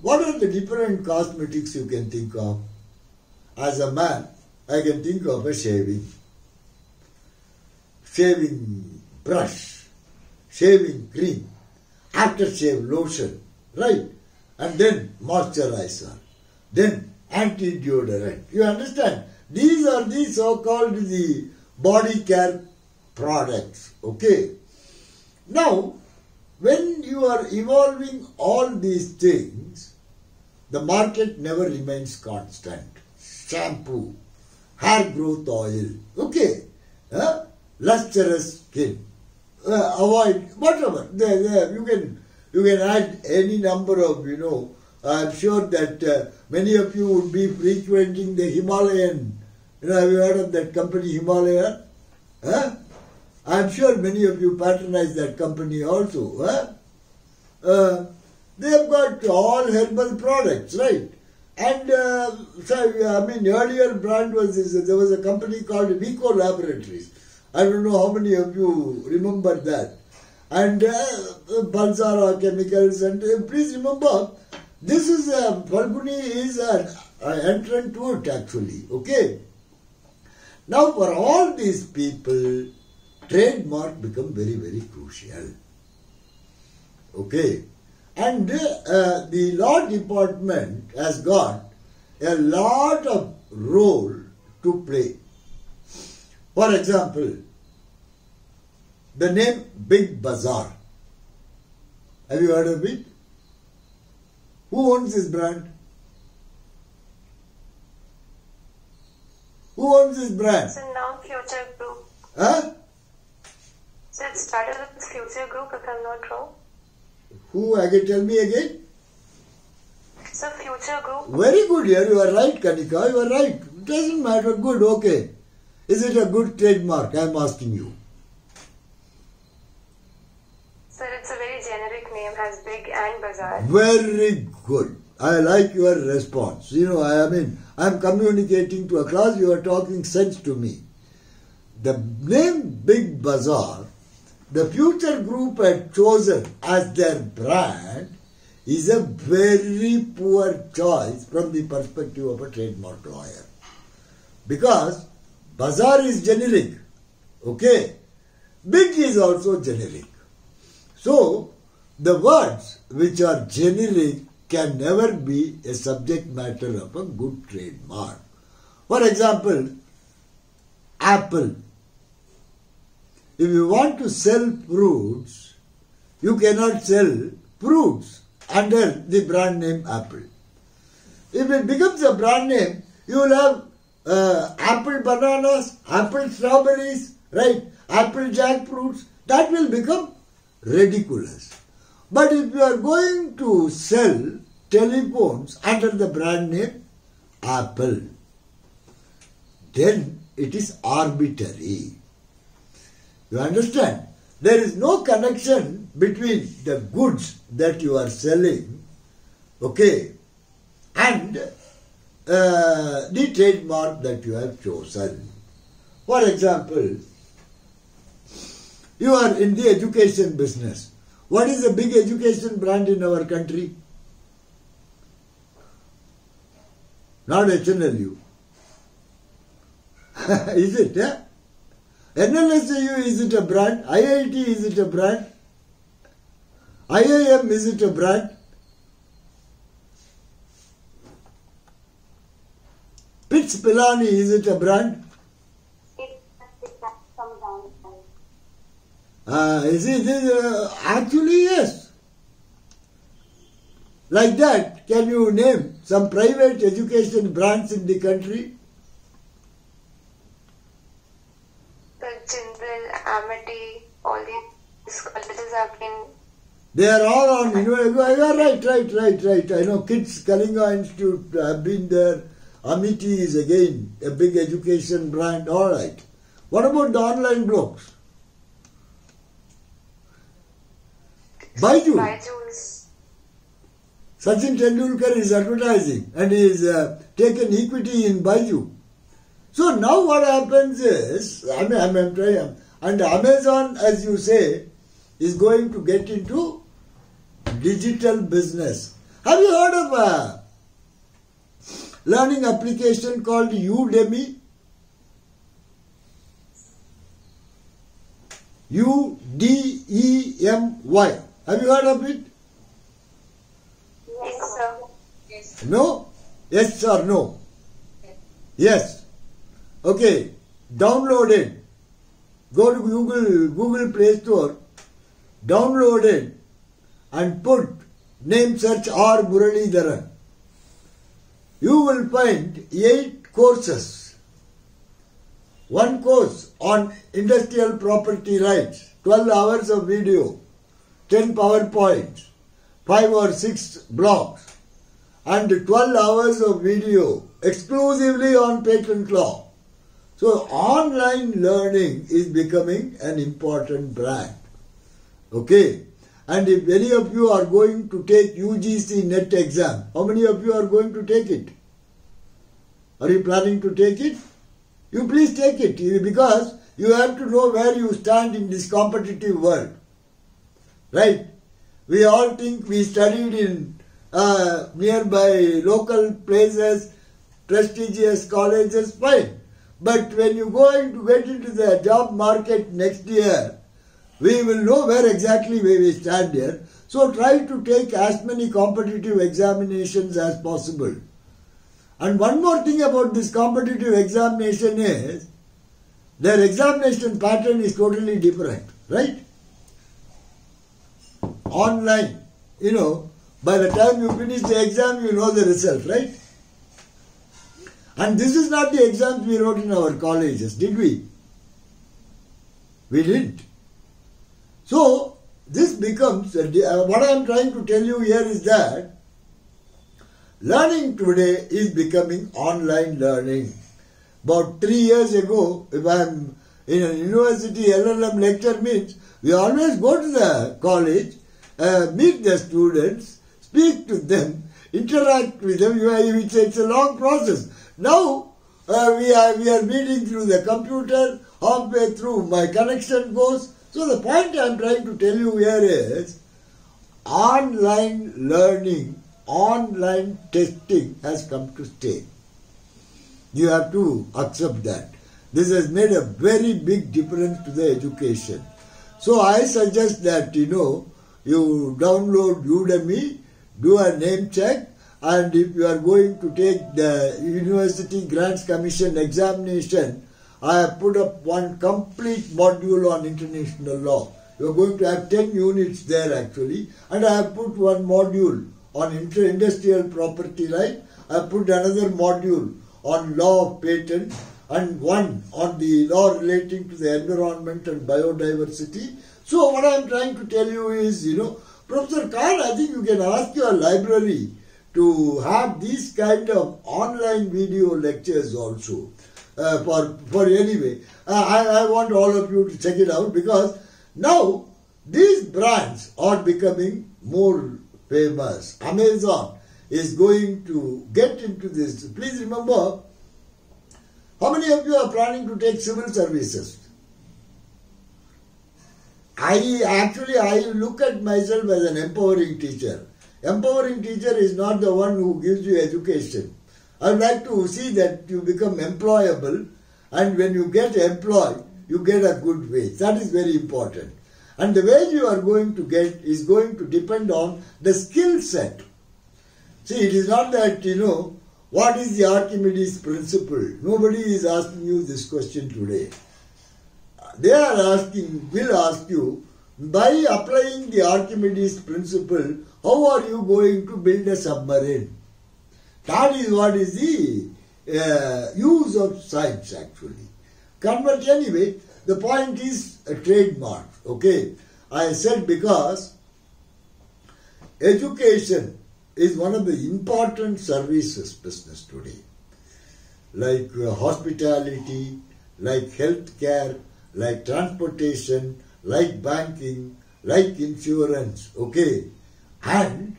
what are the different cosmetics you can think of? As a man, I can think of a shaving, shaving brush, shaving cream, aftershave lotion, right? And then moisturizer, then anti-deodorant. You understand? These are the so-called the body care products. Okay. Now, when you are evolving all these things, the market never remains constant. Shampoo, hair growth oil, okay, huh? lustrous skin, uh, avoid whatever. There, there, you can you can add any number of you know. I'm sure that uh, many of you would be frequenting the Himalayan. You know, have you heard of that company Himalaya? Huh? I'm sure many of you patronize that company also. Huh? Uh, they have got all herbal products, right? And uh, so, I mean, earlier brand was this, there was a company called Vicco Laboratories. I don't know how many of you remember that. And uh, Balsara chemicals, and uh, please remember, this is a, Falguni is an uh, entrant it actually, okay? Now for all these people, trademark become very, very crucial. Okay? And uh, the law department has got a lot of role to play. For example, the name Big Bazaar. Have you heard of it? Who owns this brand? Who owns this brand? So now Future Group. Huh? So it started with Future Group, if I'm not wrong. Who again? Tell me again. So Future Group. Very good here. You are right, Kanika. You are right. It doesn't matter. Good. Okay. Is it a good trademark? I am asking you. Sir, it's a very generic name, has Big and Bazaar. Very good. I like your response. You know, I, I mean, I am communicating to a class. You are talking sense to me. The name Big Bazaar, the future group had chosen as their brand is a very poor choice from the perspective of a trademark lawyer. Because Bazaar is generic. Okay. Big is also generic. So, the words which are generic can never be a subject matter of a good trademark. For example, apple. If you want to sell fruits, you cannot sell fruits under the brand name apple. If it becomes a brand name, you will have uh, apple bananas, apple strawberries, right? Apple jackfruits. That will become ridiculous. But if you are going to sell telephones under the brand name Apple, then it is arbitrary. You understand? There is no connection between the goods that you are selling, okay, and uh, the trademark that you have chosen. For example, you are in the education business. What is the big education brand in our country? Not HNLU. is it? Eh? NLSAU is it a brand? IIT is it a brand? IIM is it a brand? BITS Pilani is it a brand? It it has come down. Uh, is it, uh, actually, yes. Like that, can you name some private education brands in the country? The Jindal, Amity, all these colleges have been They are all on, you know, you are right, right, right, right. I know Kids Kalinga Institute have been there. Amity is again a big education brand, all right. What about the online blogs? Byju. Byju's. Sachin Tendulkar is advertising and he is uh, taken equity in Byju. So now what happens is, I mean, I'm, I'm trying, and Amazon, as you say, is going to get into digital business. Have you heard of a learning application called Udemy? U D E M Y. Have you heard of it? Yes, sir. Yes. No? Yes or no? Yes. Okay. Download it. Go to Google Google Play Store. Download it and put name search R Muralidharan. You will find eight courses. One course on industrial property rights, 12 hours of video, 10 PowerPoints, 5 or 6 blogs, and 12 hours of video exclusively on patent law. So online learning is becoming an important brand. Okay. And if any of you are going to take UGC NET exam, how many of you are going to take it? Are you planning to take it? You please take it because you have to know where you stand in this competitive world. Right? We all think we studied in uh, nearby local places, prestigious colleges, fine. But when you go to get into the job market next year, we will know where exactly we stand here. So try to take as many competitive examinations as possible. And one more thing about this competitive examination is their examination pattern is totally different, right? Online, you know, by the time you finish the exam, you know the result, right? And this is not the exams we wrote in our colleges, did we? We didn't. So, this becomes, uh, what I am trying to tell you here is that learning today is becoming online learning. About three years ago, if I am in a university LLM lecture means, we always go to the college, uh, meet the students, speak to them, interact with them, which it's a long process. Now, uh, we, are, we are meeting through the computer, halfway through my connection goes. So the point I am trying to tell you here is, online learning, online testing has come to stay. You have to accept that. This has made a very big difference to the education. So I suggest that, you know, you download Udemy, do a name check, and if you are going to take the University Grants Commission examination, I have put up one complete module on international law. You are going to have 10 units there actually, and I have put one module on industrial property right. I have put another module on law of patent and one on the law relating to the environment and biodiversity. So what I am trying to tell you is, you know, Professor Khan, I think you can ask your library to have these kind of online video lectures also. Uh, for for anyway, uh, I, I want all of you to check it out because now these brands are becoming more famous. Amazon is going to get into this. Please remember, how many of you are planning to take civil services? I actually I look at myself as an empowering teacher. Empowering teacher is not the one who gives you education. I would like to see that you become employable and when you get employed, you get a good wage. That is very important. And the wage you are going to get is going to depend on the skill set. See, it is not that, you know, what is the Archimedes principle? Nobody is asking you this question today. They are asking, will ask you, by applying the Archimedes principle, how are you going to build a submarine? That is what is the uh, use of science actually. Convert anyway, the point is a trademark. Okay, I said because education is one of the important services business today, like uh, hospitality, like healthcare, like transportation, like banking, like insurance. Okay, and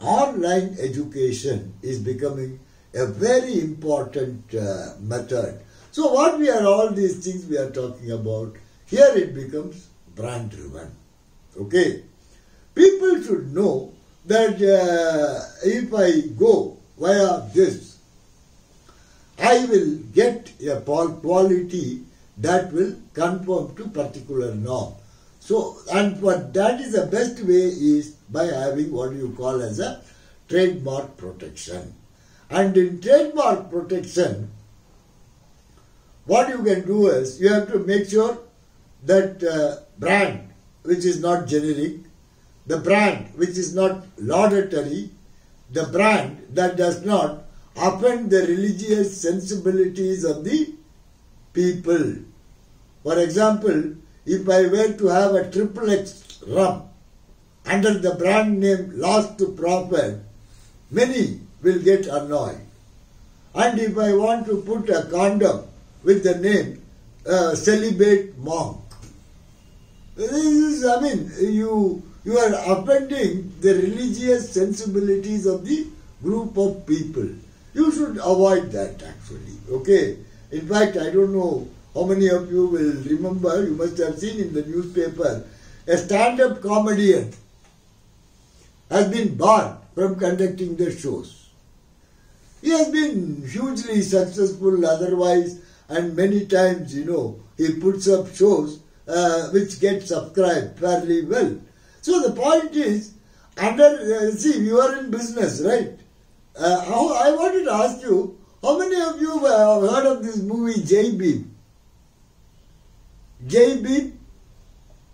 online education is becoming a very important uh, method. So what we are, all these things we are talking about, here it becomes brand driven. Okay. People should know that uh, if I go via this, I will get a quality that will conform to particular norm. So, and what that is the best way is by having what you call as a trademark protection. And in trademark protection, what you can do is you have to make sure that uh, brand which is not generic, the brand which is not laudatory, the brand that does not offend the religious sensibilities of the people. For example, if I were to have a triple X rum under the brand name Lost Prophet, many will get annoyed. And if I want to put a condom with the name uh, Celibate Monk, this is, I mean, you, you are offending the religious sensibilities of the group of people. You should avoid that actually, okay? In fact, I don't know how many of you will remember, you must have seen in the newspaper, a stand-up comedian has been barred from conducting the shows. He has been hugely successful otherwise and many times, you know, he puts up shows uh, which get subscribed fairly well. So the point is, under, uh, see, you are in business, right? Uh, how, I wanted to ask you, how many of you have heard of this movie Jai Bhim?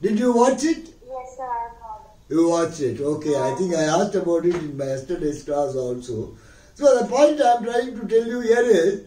Did you watch it? Yes, sir, I have heard. You watched it. Okay, I think I asked about it in my yesterday's class also. So the point I am trying to tell you here is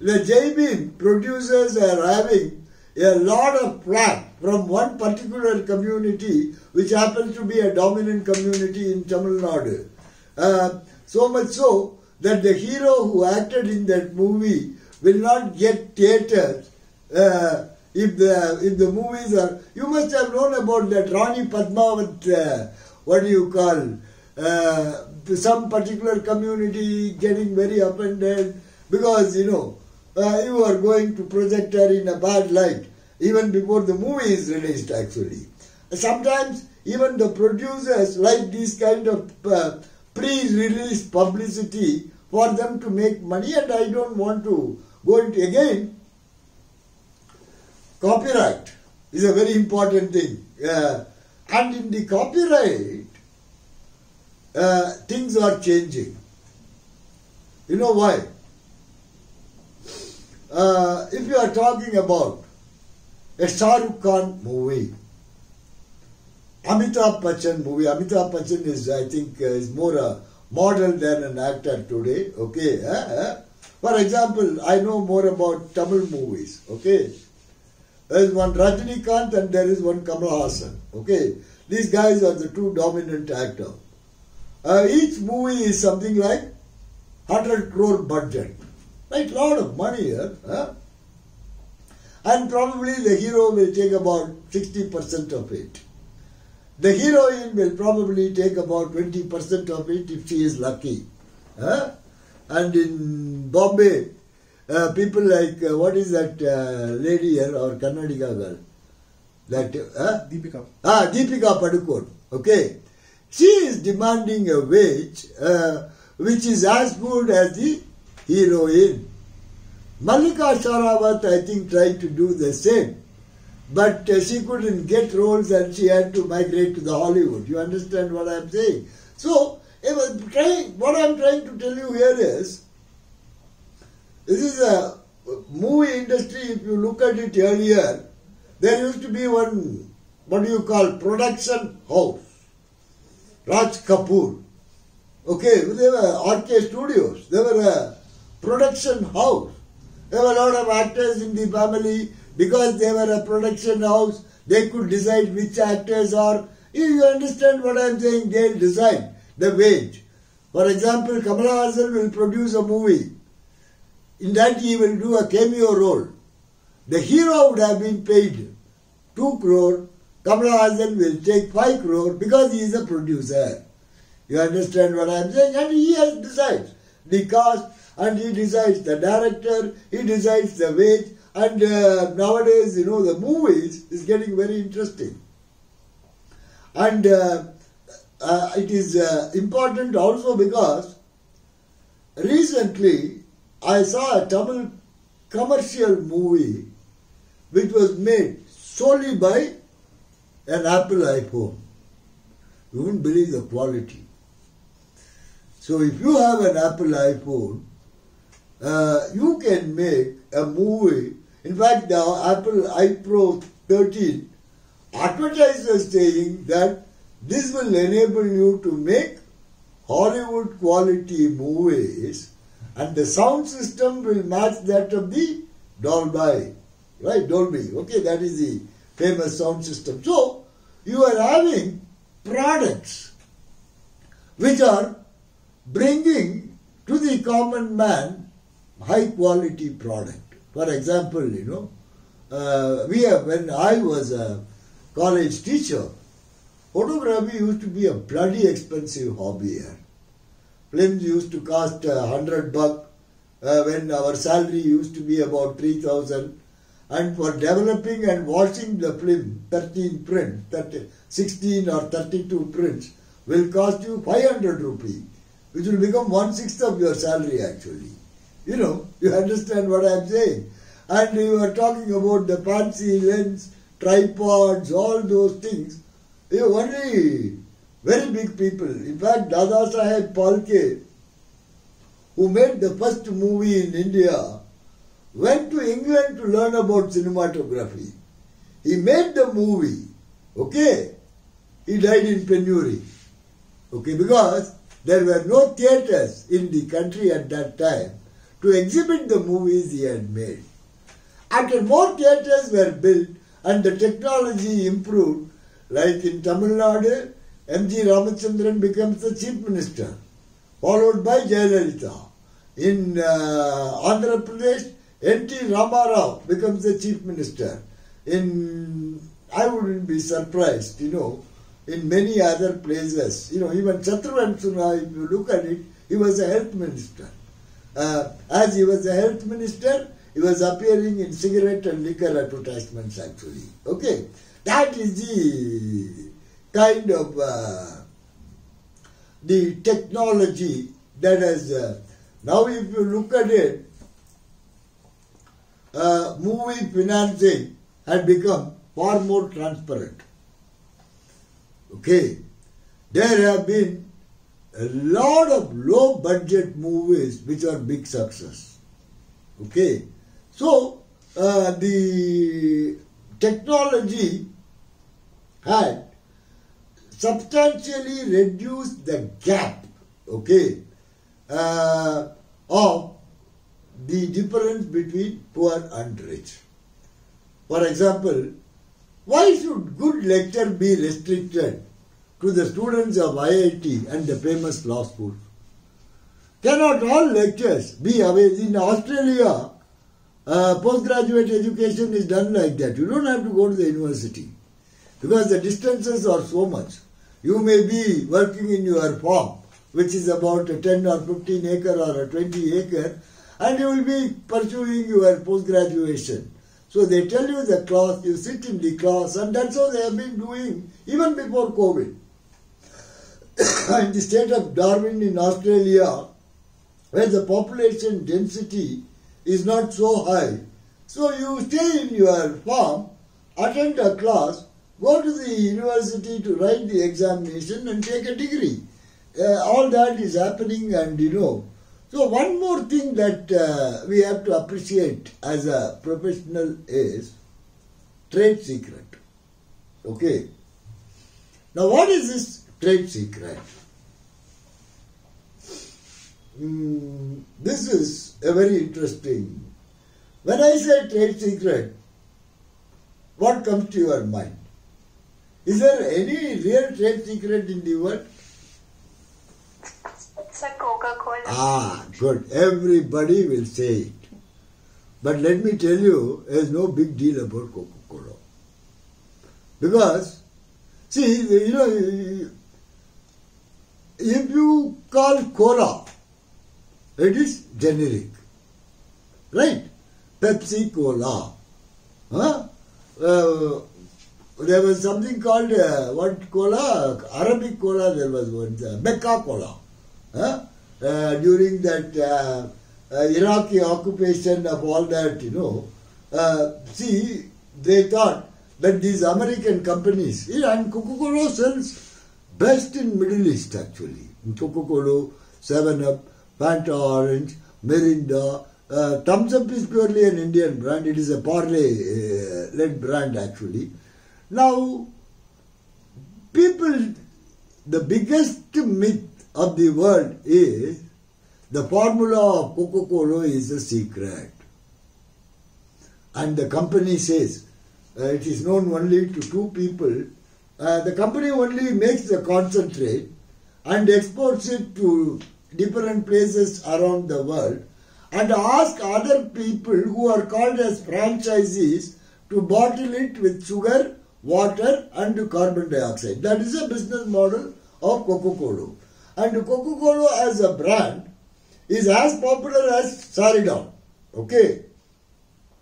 the JB producers are having a lot of flack from one particular community which happens to be a dominant community in Tamil Nadu. Uh, so much so that the hero who acted in that movie will not get theatres uh, if the if the movies are. You must have known about that Rani Padmavat. Uh, what do you call? Uh, some particular community getting very offended because you know uh, you are going to project her in a bad light even before the movie is released. Actually, sometimes even the producers like this kind of uh, pre-release publicity for them to make money, and I don't want to go into again copyright is a very important thing. Uh, and in the copyright, uh, things are changing. You know why? Uh, if you are talking about a Shah Rukh Khan movie, Amitabh Bachchan movie, Amitabh Bachchan is, I think, uh, is more a model than an actor today. Okay. eh, eh? For example, I know more about Tamil movies. Okay. There is one Rajinikanth and there is one Kamal Haasan. Okay, these guys are the two dominant actors. Uh, each movie is something like 100 crore budget. Right, lot of money here. Huh? And probably the hero will take about 60% of it. The heroine will probably take about 20% of it if she is lucky. Huh? And in Bombay, uh, people like, uh, what is that uh, lady here, or Kannadiga girl? That, uh, Deepika. Ah, Deepika Padukone. Okay. She is demanding a wage uh, which is as good as the heroine. Mallika Sherawat, I think, tried to do the same. But uh, she couldn't get roles and she had to migrate to the Hollywood. You understand what I'm saying? So, was trying, what I'm trying to tell you here is, this is a movie industry, if you look at it earlier, there used to be one, what do you call, production house. Raj Kapoor. Okay, they were RK Studios. They were a production house. There were a lot of actors in the family. Because they were a production house, they could decide which actors are. If you understand what I am saying? They'll decide the wage. For example, Kamal Haasan will produce a movie. In that he will do a cameo role. The hero would have been paid 2 crore. Kamal Haasan will take 5 crore because he is a producer. You understand what I am saying? And he has decides the cast and he decides the director, he decides the wage and uh, nowadays, you know, the movies is getting very interesting. And uh, uh, it is uh, important also because recently I saw a Tamil commercial movie which was made solely by an Apple iPhone. You wouldn't believe the quality. So if you have an Apple iPhone, uh, you can make a movie. In fact, the Apple iPro 13 advertises saying that this will enable you to make Hollywood quality movies and the sound system will match that of the Dolby. Right, Dolby. Okay, that is the famous sound system. So, you are having products which are bringing to the common man high quality product. For example, you know, uh, we have, when I was a college teacher, photography used to be a bloody expensive hobby here. Films used to cost a hundred buck uh, when our salary used to be about three thousand, and for developing and washing the film, thirteen print, 30, 16 or thirty-two prints will cost you five hundred rupee, which will become one sixth of your salary actually. You know, you understand what I am saying. And you are talking about the fancy lens, tripods, all those things. You only very big people. In fact, Dada Phalke, who made the first movie in India, went to England to learn about cinematography. He made the movie, okay? He died in penury, okay? Because there were no theatres in the country at that time to exhibit the movies he had made. After more theatres were built and the technology improved, like in Tamil Nadu, M.G. Ramachandran becomes the chief minister, followed by Jayalalitha. In uh, Andhra Pradesh, N.T. Ramarao becomes the chief minister. In, I wouldn't be surprised, you know, in many other places, you know, even Shatrughan Sinha, if you look at it, he was a health minister. Uh, as he was a health minister, he was appearing in cigarette and liquor advertisements actually. Okay, that is the kind of uh, the technology that has. Uh, now, if you look at it, uh, movie financing had become far more transparent. Okay, there have been a lot of low budget movies which are big success. Okay, so uh, the technology had substantially reduce the gap, okay, uh, of the difference between poor and rich. For example, why should good lecture be restricted to the students of IIT and the famous law school? Cannot all lectures be available? In Australia, uh, postgraduate education is done like that. You don't have to go to the university because the distances are so much. You may be working in your farm, which is about a 10 or 15 acre or a 20 acre, and you will be pursuing your post graduation. So they tell you the class, you sit in the class, and that's how they have been doing even before COVID. in the state of Darwin in Australia, where the population density is not so high, so you stay in your farm, attend a class, go to the university to write the examination and take a degree. Uh, all that is happening, and you know. So, one more thing that uh, we have to appreciate as a professional is trade secret. Okay. Now, what is this trade secret? Mm, this is a very interesting. When I say trade secret, what comes to your mind? Is there any real trade secret in the world? It's a Coca-Cola. Ah, good. Everybody will say it. But let me tell you, there's no big deal about Coca-Cola. Because, see, you know, if you call cola, it is generic. Right? Pepsi Cola. Huh? Uh, there was something called, uh, what cola? Arabic cola, there was one, uh, Mecca Cola. Huh? Uh, during that uh, uh, Iraqi occupation of all that, you know, uh, see, they thought that these American companies, and Coca-Cola sells best in Middle East actually. Coca-Cola, 7-Up, Fanta Orange, Mirinda, uh, Thums Up is purely an Indian brand. It is a Parle-led brand actually. Now, people, the biggest myth of the world is the formula of Coca-Cola is a secret. And the company says uh, it is known only to two people. Uh, the company only makes the concentrate and exports it to different places around the world and ask other people who are called as franchisees to bottle it with sugar, water and carbon dioxide. That is a business model of Coca-Cola. And Coca-Cola as a brand is as popular as Saridon. Okay.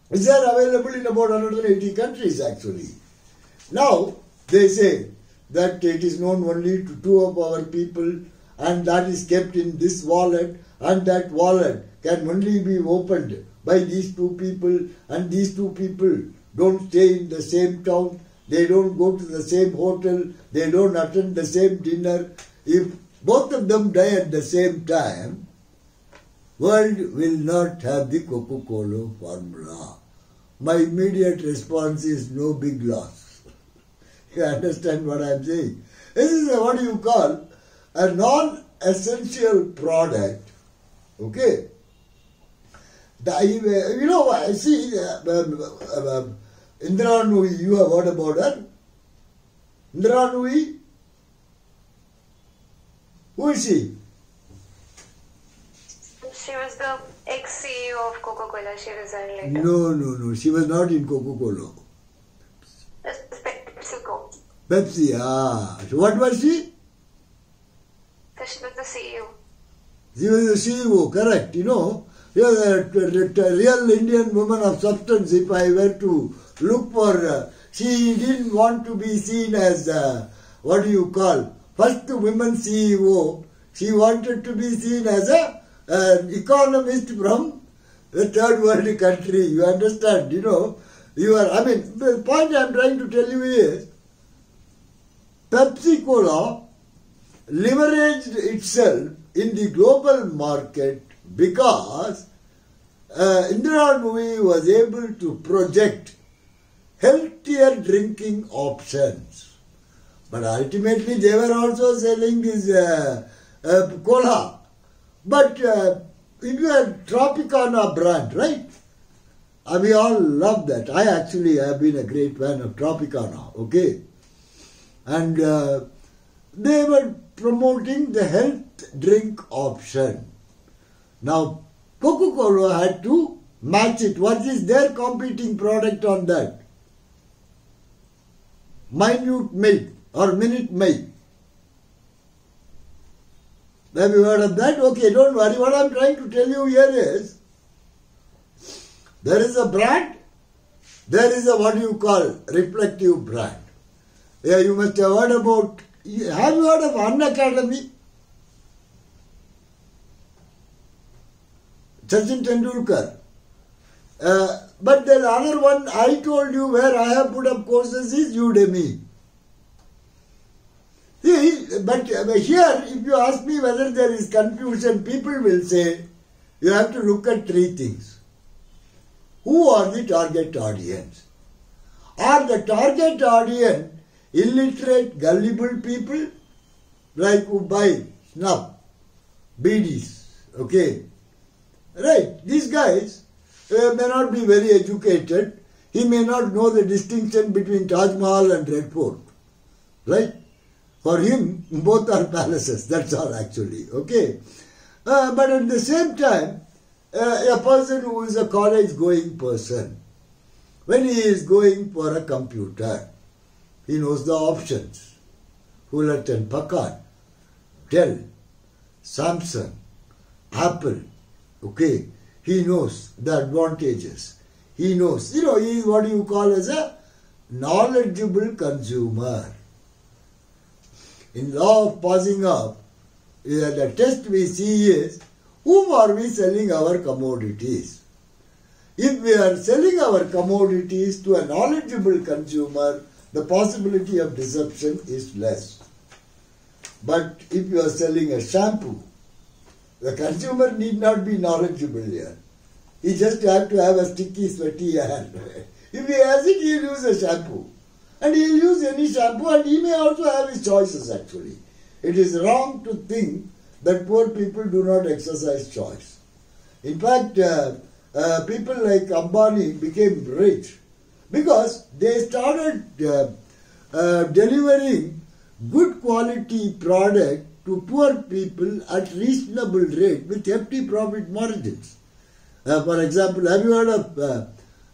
Which are available in about 180 countries actually. Now, they say that it is known only to two of our people and that is kept in this wallet and that wallet can only be opened by these two people and these two people don't stay in the same town, they don't go to the same hotel, they don't attend the same dinner. If both of them die at the same time, world will not have the Coca-Cola formula. My immediate response is no big loss. You understand what I'm saying? This is what you call a non-essential product. Okay? The, you know, I see uh, um, um, Indira Nooyi, you have heard about her? Indira Nooyi? Who is she? She was the ex-CEO of Coca-Cola. She resigned later. No, no, no. She was not in Coca-Cola. PepsiCo. Pepsi, ah. So what was she? She was the CEO. She was the CEO, correct. You know, she was a, a- a real Indian woman of substance. If I were to look for her, she didn't want to be seen as, uh, what do you call, first women CEO. She wanted to be seen as a an economist from the third world country. You understand? You know, you are. I mean, the point I am trying to tell you is, Pepsi Cola leveraged itself in the global market because uh, Indira Nooyi was able to project healthier drinking options. But ultimately, they were also selling this uh, uh, cola. But uh, if you are Tropicana brand, right? Uh, we all love that. I actually have been a great fan of Tropicana, okay? And uh, they were promoting the health drink option. Now, Coca Cola had to match it. What is their competing product on that? Minute milk or minute milk. Have you heard of that? Okay, don't worry. What I'm trying to tell you here is there is a brand, there is a what you call reflective brand. Yeah, you must have heard about. Have you heard of Unacademy? Sachin Tendulkar. Uh, but the other one I told you where I have put up courses is Udemy. See, but here, if you ask me whether there is confusion, people will say you have to look at three things. Who are the target audience? Are the target audience illiterate, gullible people like who buy snuff, beedies, okay? Right, these guys uh, may not be very educated. He may not know the distinction between Taj Mahal and Red Fort, right? For him, both are palaces. That's all actually. Okay. Uh, but at the same time, uh, a person who is a college going person, when he is going for a computer, he knows the options. And Packard, Dell, Samsung, Apple. Okay. He knows the advantages. He knows, you know, he is what you call as a knowledgeable consumer in law of passing up, the test we see is whom are we selling our commodities? If we are selling our commodities to a knowledgeable consumer, the possibility of deception is less. But if you are selling a shampoo, the consumer need not be knowledgeable here. He just have to have a sticky, sweaty hand. if he has it, he'll use a shampoo. And he'll use any shampoo and he may also have his choices actually. It is wrong to think that poor people do not exercise choice. In fact, uh, uh, people like Ambani became rich because they started uh, uh, delivering good quality product to poor people at reasonable rate with hefty profit margins. Uh, for example, have you heard of uh,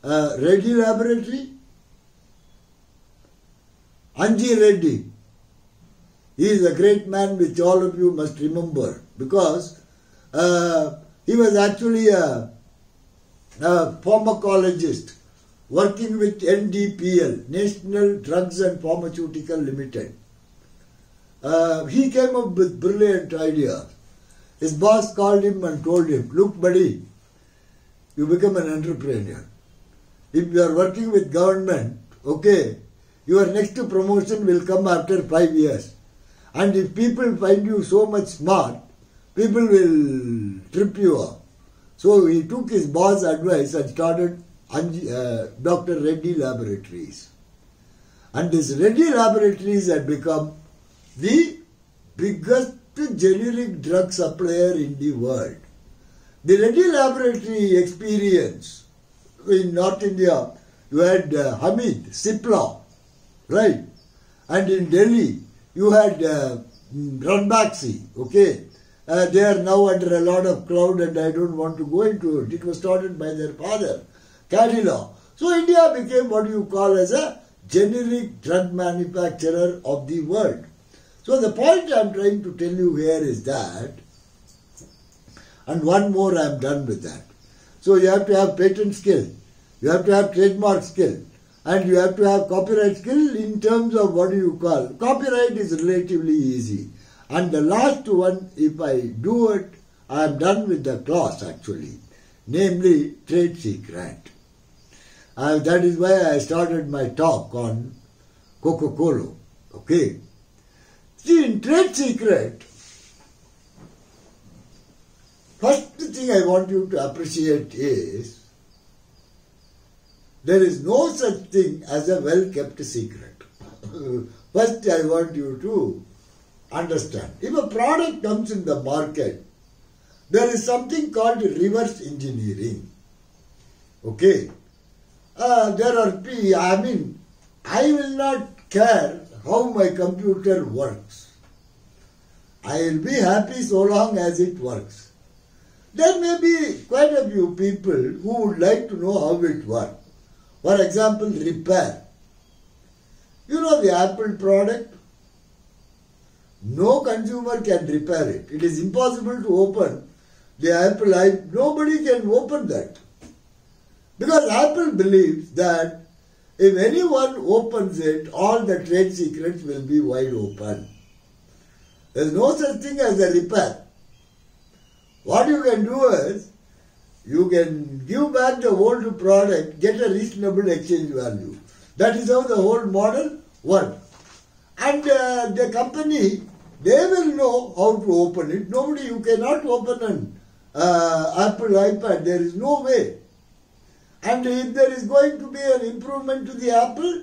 uh, Reddy Laboratory? Anji Reddy. He is a great man which all of you must remember because uh, he was actually a, a pharmacologist working with NDPL, National Drugs and Pharmaceutical Limited. Uh, he came up with brilliant ideas. His boss called him and told him, look buddy, you become an entrepreneur. If you are working with government, okay, your next promotion will come after five years. And if people find you so much smart, people will trip you up. So he took his boss' advice and started uh, Dr. Reddy Laboratories. And this Reddy Laboratories had become the biggest generic drug supplier in the world. The Reddy Laboratory experience in North India, you had uh, Hamid, Cipla, right? And in Delhi, you had uh, Ranbaxy, okay? Uh, they are now under a lot of cloud and I don't want to go into it. It was started by their father, Cadila. So India became what you call as a generic drug manufacturer of the world. So the point I am trying to tell you here is that, and one more I am done with that. So you have to have patent skill, you have to have trademark skill, and you have to have copyright skill in terms of what do you call. Copyright is relatively easy. And the last one, if I do it, I am done with the clause actually, namely trade secret. Uh, that is why I started my talk on Coca-Cola. Okay. In trade secret, first thing I want you to appreciate is there is no such thing as a well kept secret. First, I want you to understand. If a product comes in the market, there is something called reverse engineering. Okay. Uh, there are, I mean, I will not care how my computer works. I will be happy so long as it works. There may be quite a few people who would like to know how it works. For example, repair. You know the Apple product? No consumer can repair it. It is impossible to open the Apple i. Nobody can open that. Because Apple believes that if anyone opens it, all the trade secrets will be wide open. There is no such thing as a repair. What you can do is, you can give back the old product, get a reasonable exchange value. That is how the whole model works. And uh, the company, they will know how to open it. Nobody, you cannot open an uh, Apple iPad. There is no way. And if there is going to be an improvement to the Apple,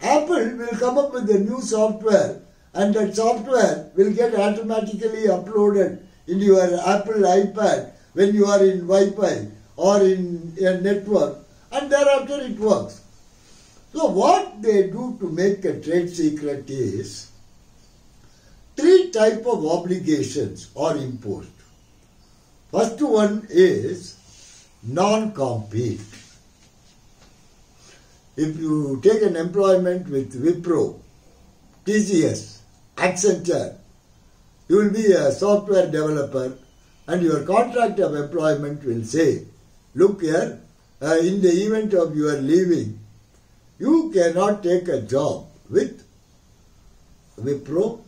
Apple will come up with a new software and that software will get automatically uploaded in your Apple iPad when you are in Wi-Fi or in a network and thereafter it works. So what they do to make a trade secret is three type of obligations are imposed. First one is non-compete. If you take an employment with Wipro, TCS, Accenture, you will be a software developer and your contract of employment will say, look here, uh, in the event of your leaving, you cannot take a job with Wipro,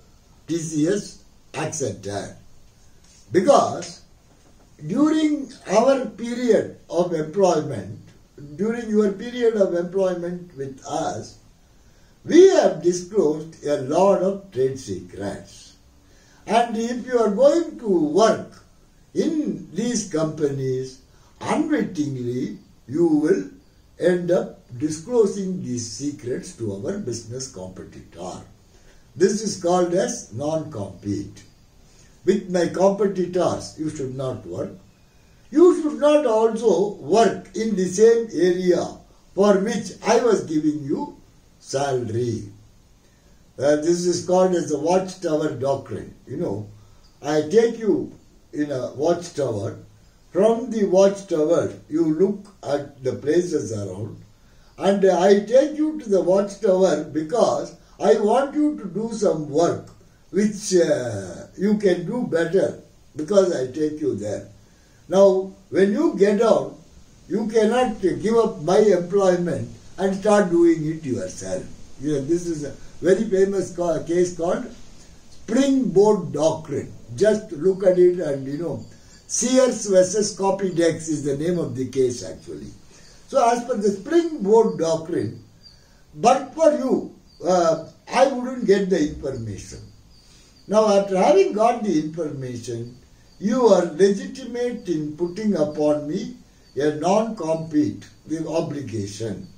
TCS, Accenture. Because during our period of employment, during your period of employment with us, we have disclosed a lot of trade secrets. And if you are going to work in these companies, unwittingly, you will end up disclosing these secrets to our business competitor. This is called as non-compete. With my competitors, you should not work. You should not also work in the same area for which I was giving you salary. Uh, this is called as the watchtower doctrine. You know, I take you in a watchtower. From the watchtower, you look at the places around, and I take you to the watchtower because I want you to do some work which uh, you can do better because I take you there. Now, when you get out, you cannot give up my employment and start doing it yourself. You know, this is a very famous ca- case called Springboard Doctrine. Just look at it and you know, Seager versus Copydex is the name of the case actually. So as per the Springboard Doctrine, but for you, uh, I wouldn't get the information. Now after having got the information, you are legitimate in putting upon me a non-compete with obligation,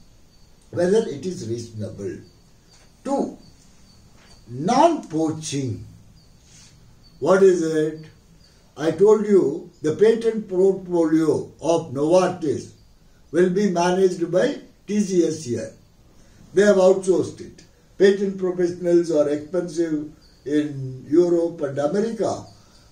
whether it is reasonable. Two, non-poaching. What is it? I told you the patent portfolio of Novartis will be managed by TCS here. They have outsourced it. Patent professionals are expensive in Europe and America.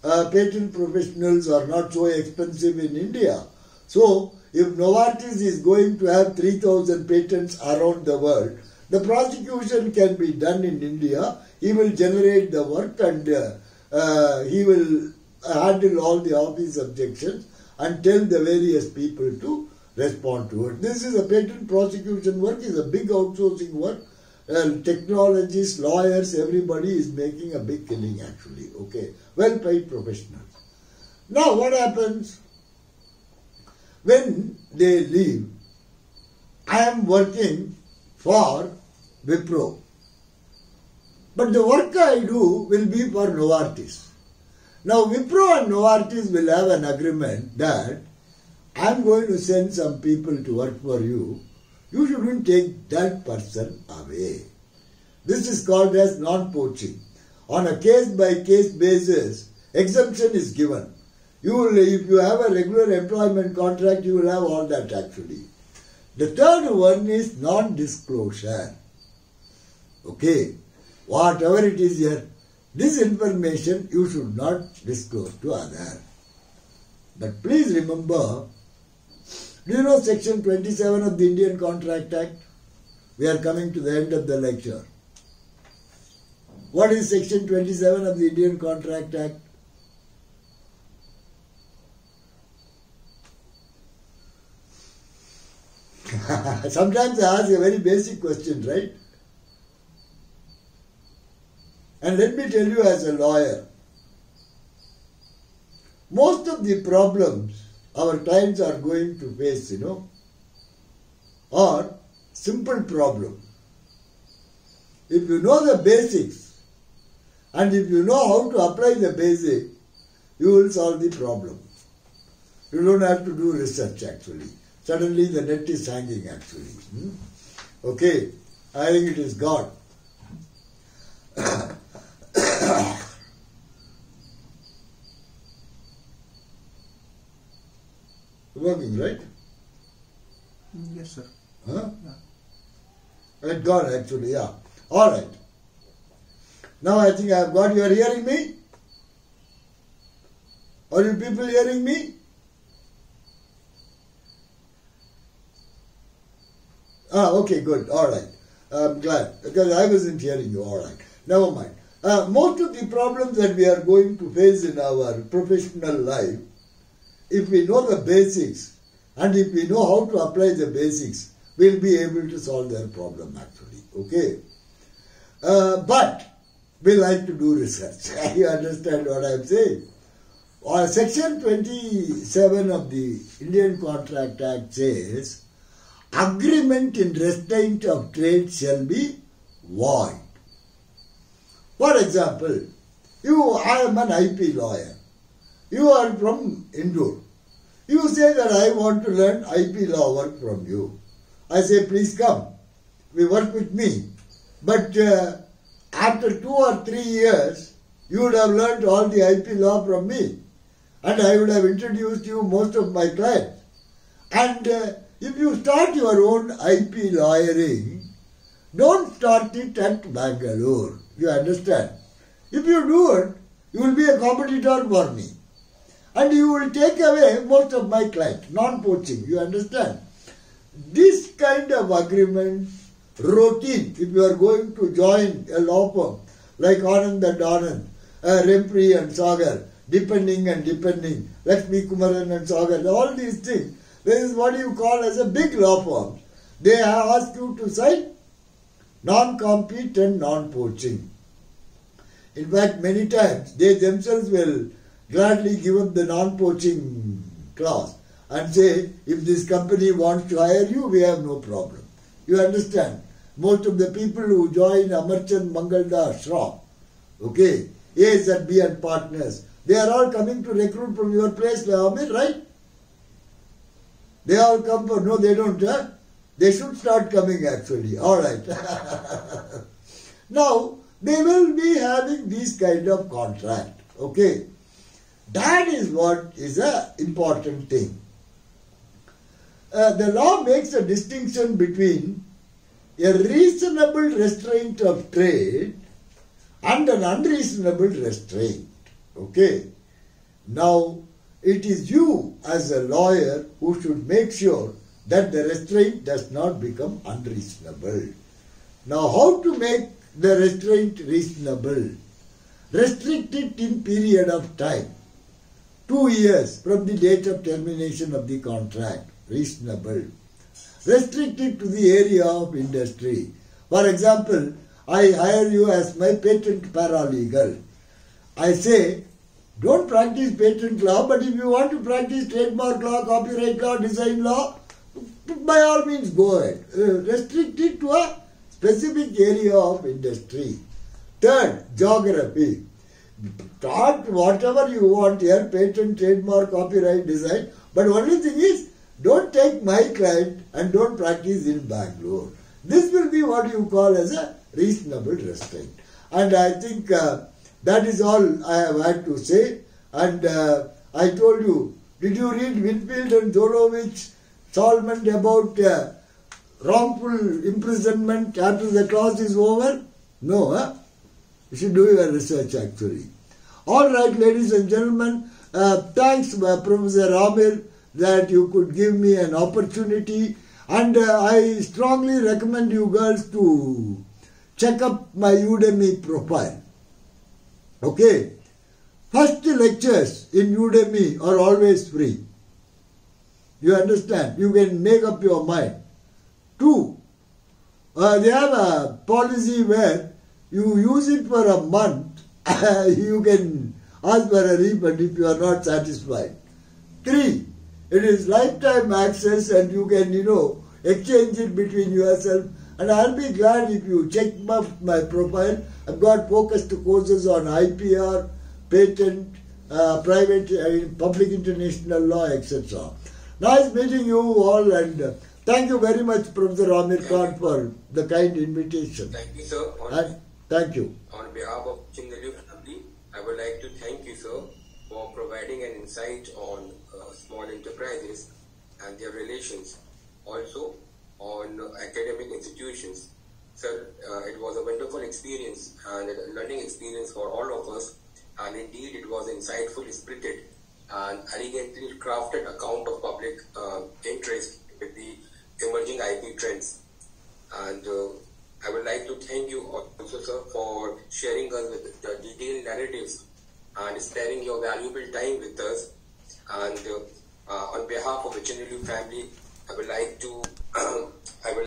Uh, patent professionals are not so expensive in India. So, if Novartis is going to have 3000 patents around the world, the prosecution can be done in India. He will generate the work and uh, uh, he will handle all the office objections and tell the various people to respond to it. This is a patent prosecution work, is a big outsourcing work. Uh, technologists, lawyers, everybody is making a big killing actually. Okay, well paid professionals. Now, what happens? When they leave, I am working for Wipro. But the work I do will be for Novartis. Now, Wipro and Novartis will have an agreement that I am going to send some people to work for you. You shouldn't take that person away. This is called as non-poaching. On a case-by-case basis, exemption is given. You will, if you have a regular employment contract, you will have all that actually. The third one is non-disclosure. Okay, whatever it is here, this information you should not disclose to other. But please remember, do you know section 27 of the Indian Contract Act? We are coming to the end of the lecture. What is section 27 of the Indian Contract Act? Sometimes I ask a very basic question, right? And let me tell you as a lawyer, most of the problems our clients are going to face, you know, are simple problem. If you know the basics and if you know how to apply the basic, you will solve the problem. You don't have to do research actually. Suddenly the net is hanging actually. Hmm? Okay, I think it is God. Working, right? Yes, sir. Huh? Yeah. It got actually, yeah. All right. Now I think I have got. You are hearing me? Are you people hearing me? Ah, okay, good. All right. I'm glad because I wasn't hearing you. All right. Never mind. Uh, most of the problems that we are going to face in our professional life, if we know the basics and if we know how to apply the basics, we'll be able to solve their problem actually. Okay. Uh, but we like to do research. you understand what I'm saying? Uh, Section 27 of the Indian Contract Act says agreement in restraint of trade shall be void. For example, you, I am an IP lawyer. You are from Indore. You say that I want to learn IP law work from you. I say, please come. We work with me. But uh, after two or three years, you would have learned all the IP law from me. And I would have introduced you most of my clients. And uh, if you start your own IP lawyering, don't start it at Bangalore. You understand? If you do it, you will be a competitor for me. And you will take away most of my clients, non-poaching. You understand? This kind of agreement, routine, if you are going to join a law firm like Anand and Anand, uh, Remfry and Sagar, De Penning and De Penning, Lakshmi Kumaran and Sagar, all these things, this is what you call as a big law firm. They ask you to sign non-compete and non-poaching. In fact, many times they themselves will gladly give up the non-poaching clause and say, if this company wants to hire you, we have no problem. You understand? Most of the people who join Amarchand Mangaldas shop, okay, A and B and partners, they are all coming to recruit from your place, Amir, right? They all come for, no, they don't, huh? They should start coming actually. All right. now, they will be having this kind of contract. Okay. That is what is a important thing. Uh, the law makes a distinction between a reasonable restraint of trade and an unreasonable restraint. Okay. Now, it is you as a lawyer who should make sure that the restraint does not become unreasonable. Now, how to make the restraint reasonable? Restrict it in period of time. Two years from the date of termination of the contract. Reasonable. restricted to the area of industry. For example, I hire you as my patent paralegal. I say, don't practice patent law, but if you want to practice trademark law, copyright law, design law, by all means go ahead. Uh, restrict it to a specific area of industry. Third, geography. Start whatever you want here, patent, trademark, copyright, design. But only thing is, don't take my client and don't practice in Bangalore. This will be what you call as a reasonable restraint. And I think uh, that is all I have had to say. And uh, I told you. Did you read Winfield and Jolowicz Salmond about uh, wrongful imprisonment after the clause is over? No, huh? You should do your research actually. All right, ladies and gentlemen, uh, thanks, uh, Professor Amir, that you could give me an opportunity. And uh, I strongly recommend you girls to check up my Udemy profile. Okay. First lectures in Udemy are always free. You understand? You can make up your mind. Two, uh, they have a policy where you use it for a month, you can ask for a refund if you are not satisfied. Three, it is lifetime access and you can, you know, exchange it between yourself. And I'll be glad if you check my, my profile. I've got focused courses on IPR, patent, uh, private, uh, public international law, etc. Nice meeting you all and uh, thank you very much, Professor Amir Khan, for the kind invitation. Thank you, sir. Thank you. on behalf of HNLU family, I would like to thank you, sir, for providing an insight on uh, small enterprises and their relations. Also, on academic institutions. Sir, uh, it was a wonderful experience and a learning experience for all of us. And indeed, it was insightful, spirited and elegantly crafted account of public uh, interest with the emerging IP trends. And uh, I would like to thank you also, sir, for sharing us with the detailed narratives and sparing your valuable time with us. And uh, on behalf of the HNLU family, I would like to, I would